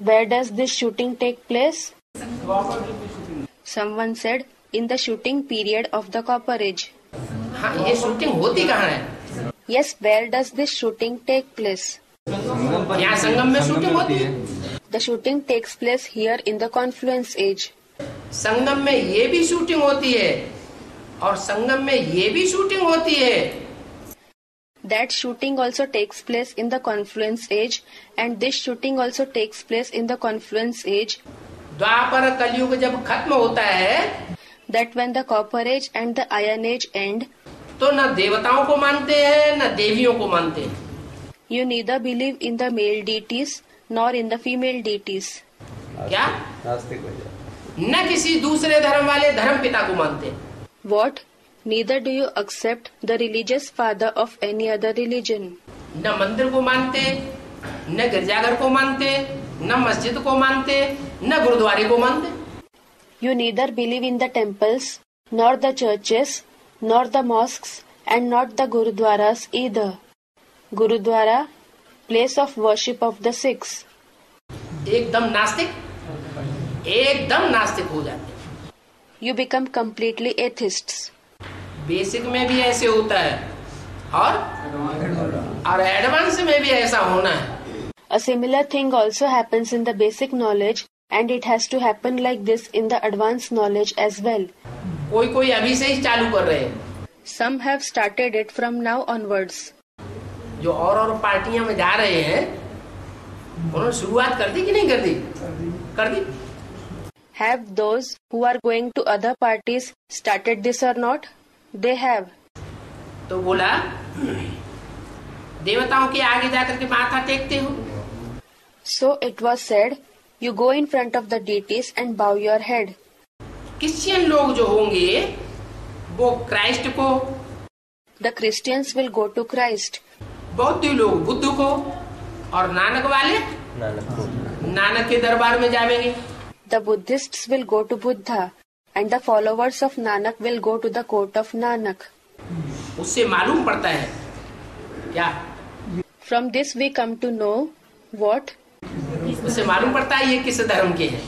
[SPEAKER 1] where does this shooting take place someone said in the shooting period of the copper
[SPEAKER 2] copper age ये शूटिंग होती कहाँ है?
[SPEAKER 1] Yes where does this shooting take place
[SPEAKER 2] यहाँ संगम में शूटिंग होती है?
[SPEAKER 1] The shooting takes place here in the confluence age
[SPEAKER 2] संगम में ये भी शूटिंग होती है और संगम में ये भी शूटिंग होती है।
[SPEAKER 1] That shooting also takes place in the confluence age and this shooting also takes place in the confluence age
[SPEAKER 2] Dwapar Kalyug जब खत्म होता है
[SPEAKER 1] that when the copper age and the iron age and
[SPEAKER 2] तो न देवताओं को मानते हैं न देवियों को मानते हैं।
[SPEAKER 1] You neither believe in the male deities nor in the female deities
[SPEAKER 2] क्या? न किसी दूसरे धर्म वाले धर्म पिता को मानते
[SPEAKER 1] what neither do you accept the religious father of any other religion
[SPEAKER 2] न मंदिर को मानते न गिरजाघर को मानते न मस्जिद को मानते न गुरुद्वारे को मानते।
[SPEAKER 1] You neither believe in the temples, nor the churches, nor the mosques, and not the gurudwaras either. Gurudwara, place of worship of the Sikhs.
[SPEAKER 2] एकदम नास्तिक एकदम नास्तिक हो जाते हैं।
[SPEAKER 1] You become completely atheists.
[SPEAKER 2] Basic में भी ऐसे होता है और और एडवांस में भी ऐसा होना है
[SPEAKER 1] A similar thing also happens in the basic knowledge, and it has to happen like this in the advance knowledge as well
[SPEAKER 2] कोई कोई अभी से ही चालू कर रहे
[SPEAKER 1] some have started it from now onwards
[SPEAKER 2] जो और और पार्टियाँ में जा रहे हैं उन्होंने शुरुआत कर दी कि नहीं कर दी? कर दी।
[SPEAKER 1] Have those who are going to other parties started this are not they have
[SPEAKER 2] तो बोला देवताओं के आगे जाकर के माथा टेकते हो।
[SPEAKER 1] So it was said you go in front of the deities and bow your head
[SPEAKER 2] Christian लोग जो होंगे वो क्राइस्ट को।
[SPEAKER 1] The Christians will go to Christ
[SPEAKER 2] बौद्ध लोग बुद्ध को और नानक वाले नानक के। दरबार में जाएँगे
[SPEAKER 1] the Buddhist will go to Buddha and the followers of Nanak will go to the court of Nanak
[SPEAKER 2] उससे मालूम पड़ता है क्या?
[SPEAKER 1] From this we come to know what
[SPEAKER 2] उसे मालूम पड़ता है ये किस धर्म के है।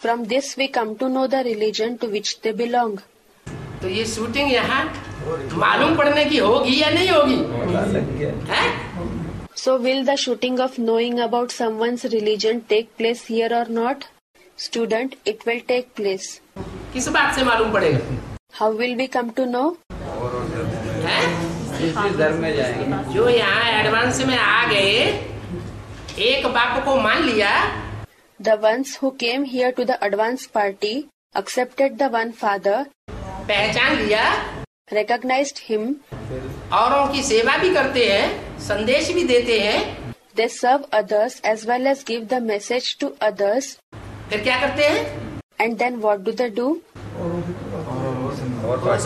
[SPEAKER 1] From this we come to know the religion to which they belong
[SPEAKER 2] तो ये शूटिंग यहाँ मालूम पड़ने की होगी या नहीं होगी? है?
[SPEAKER 1] So will the shooting of knowing about some one religion take place here or not student it will take place
[SPEAKER 2] किस बात से मालूम पड़ेगा?
[SPEAKER 1] How will be come to know
[SPEAKER 2] है? जो यहाँ एडवांस में आ गए एक बाप को मान लिया।
[SPEAKER 1] The ones who came here to the advance party accepted the one father
[SPEAKER 2] पहचान लिया।
[SPEAKER 1] रिकोगनाइज हिम
[SPEAKER 2] औरों की सेवा भी करते हैं संदेश भी देते हैं।
[SPEAKER 1] They serve others as well as give the message to others
[SPEAKER 2] फिर क्या करते हैं?
[SPEAKER 1] And then what do the do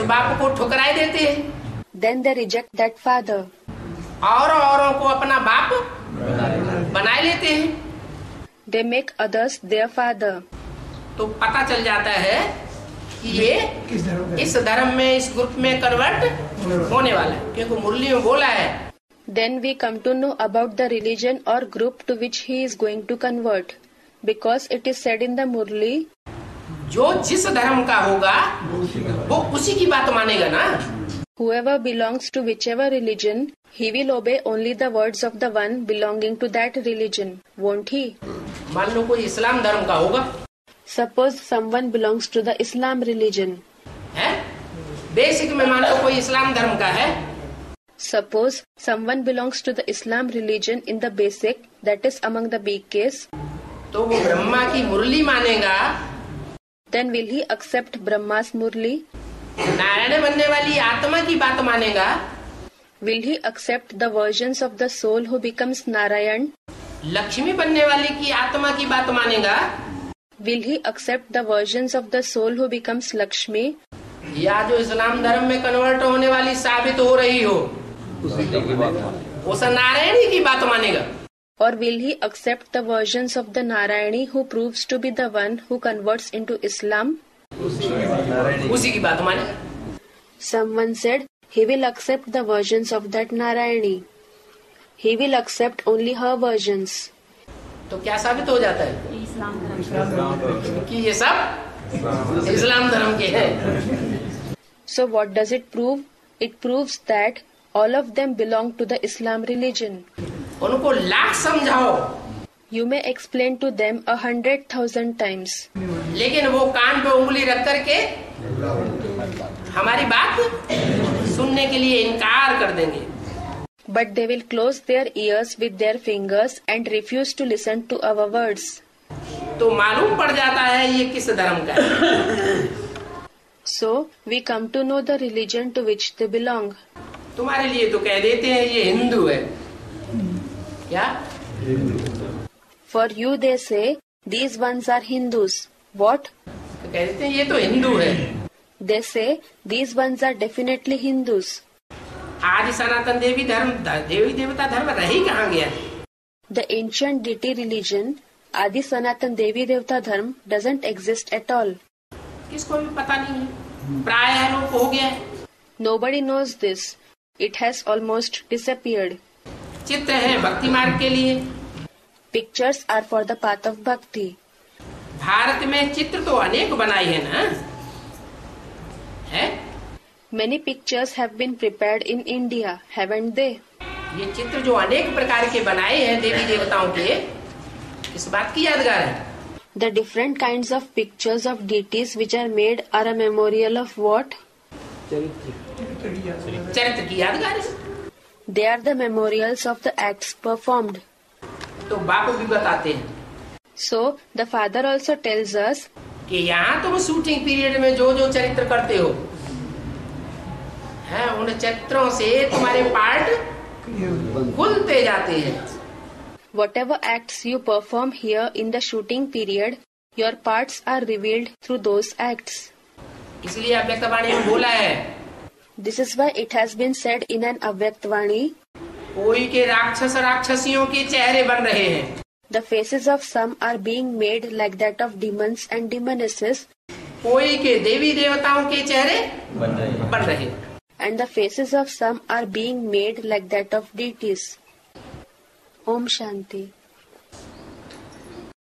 [SPEAKER 2] बाप को ठुकराई देते हैं।
[SPEAKER 1] Then they reject that father
[SPEAKER 2] और औरों को अपना बाप बना लेते हैं।
[SPEAKER 1] They make others their father
[SPEAKER 2] तो पता चल जाता है कि ये इस धर्म में इस ग्रुप में कन्वर्ट होने वाला है क्योंकि मुरली में बोला है।
[SPEAKER 1] Then we come to know about the religion or group to which he is going to convert because it is said in the Murli
[SPEAKER 2] जो जिस धर्म का होगा वो उसी की बात मानेगा ना।
[SPEAKER 1] Whoever belongs to whichever religion he will obey only the words of the one belonging to that religion, won't he?
[SPEAKER 2] मान लो कोई इस्लाम धर्म का होगा
[SPEAKER 1] Suppose someone belongs to the Islam religion.
[SPEAKER 2] है बेसिक में मान लो कोई इस्लाम धर्म का है
[SPEAKER 1] Suppose someone belongs to the Islam religion in the basic, that is among the big case,
[SPEAKER 2] तो वो ब्रह्मा की मुरली मानेगा
[SPEAKER 1] then will he accept Brahma's Murli?
[SPEAKER 2] Narayan बनने वाली आत्मा की बात मानेगा
[SPEAKER 1] will he accept the version of the soul who becomes Narayan
[SPEAKER 2] Lakshmi बनने वाले की आत्मा की बात मानेगा?
[SPEAKER 1] Will he accept the version of the soul who becomes Lakshmi
[SPEAKER 2] या जो इस्लाम धर्म में कन्वर्ट होने वाली साबित हो रही हो
[SPEAKER 6] उसी
[SPEAKER 2] नारायणी की बात मानेगा।
[SPEAKER 1] और will he accept the version of the Narayani who prove to be the one who converts into Islam
[SPEAKER 2] उसी की बात मानेगा।
[SPEAKER 1] Someone said he will accept the versions of that Narayani. He will accept only her versions.
[SPEAKER 2] तो क्या साबित हो जाता है
[SPEAKER 3] इस्लाम धर्म
[SPEAKER 2] कि ये सब इस्लाम धर्म के हैं
[SPEAKER 1] So what does it prove? It proves that all of them belong to the Islam religion.
[SPEAKER 2] उनको लाख समझाओ
[SPEAKER 1] You may explain to them a hundred thousand times.
[SPEAKER 2] लेकिन वो कान पे उंगली रख करके हमारी बात सुनने के लिए इनकार कर देंगे।
[SPEAKER 1] But they will close their ears with their fingers and refuse to listen to our words
[SPEAKER 2] तो मालूम पड़ जाता है ये किस धर्म का
[SPEAKER 1] so we come to know the religion to which they belong
[SPEAKER 2] तुम्हारे लिए तो कह देते हैं ये हिंदू है। क्या?
[SPEAKER 1] For you they say these ones are Hindus what
[SPEAKER 2] कह देते हैं ये तो हिंदू है।
[SPEAKER 1] They say, these ones are definitely Hindus.
[SPEAKER 2] आज सनातन देवी धर्म देवी देवता धर्म रह ही कहाँ गया
[SPEAKER 1] The ancient deity religion, Adi Sanatan Devi Devta Dharm, doesn't exist at all.
[SPEAKER 2] किसको भी पता नहीं है प्राय लोप हो गया है
[SPEAKER 1] Nobody knows this. It has almost disappeared.
[SPEAKER 2] चित्र है भक्ति मार्ग के लिए
[SPEAKER 1] Pictures are for the path of bhakti.
[SPEAKER 2] Bharat में चित्र तो अनेक बनाई है ना
[SPEAKER 1] many pictures have been prepared in India haven't they
[SPEAKER 2] ये चित्र जो अनेक प्रकार के बनाए हैं देवी देवताओं के इस बात की यादगार है।
[SPEAKER 1] The different kind of pictures of deities which are made are a memorial of what
[SPEAKER 2] चरित्र। की यादगार
[SPEAKER 1] they are the memorials of the act performed
[SPEAKER 2] तो बाप भी बताते हैं।
[SPEAKER 1] So the father also tells us
[SPEAKER 2] कि यहाँ तुम शूटिंग पीरियड में जो जो चरित्र करते हो है उन चित्रों से तुम्हारे पार्ट खुलते जाते हैं
[SPEAKER 1] whatever acts you perform here in the shooting period, your parts are revealed through those acts.
[SPEAKER 2] इसलिए अव्यक्तवाणी में बोला है
[SPEAKER 1] This is why it has been said in an Avyaktvani,
[SPEAKER 2] कोई के राक्षस राक्षसियों के चेहरे बन रहे हैं
[SPEAKER 1] the faces of some are being made like that of demons and demonesses,
[SPEAKER 2] कोई के देवी देवताओं के चेहरे बन रहे हैं
[SPEAKER 1] and the faces of some are being made like that of deities. Om Shanti.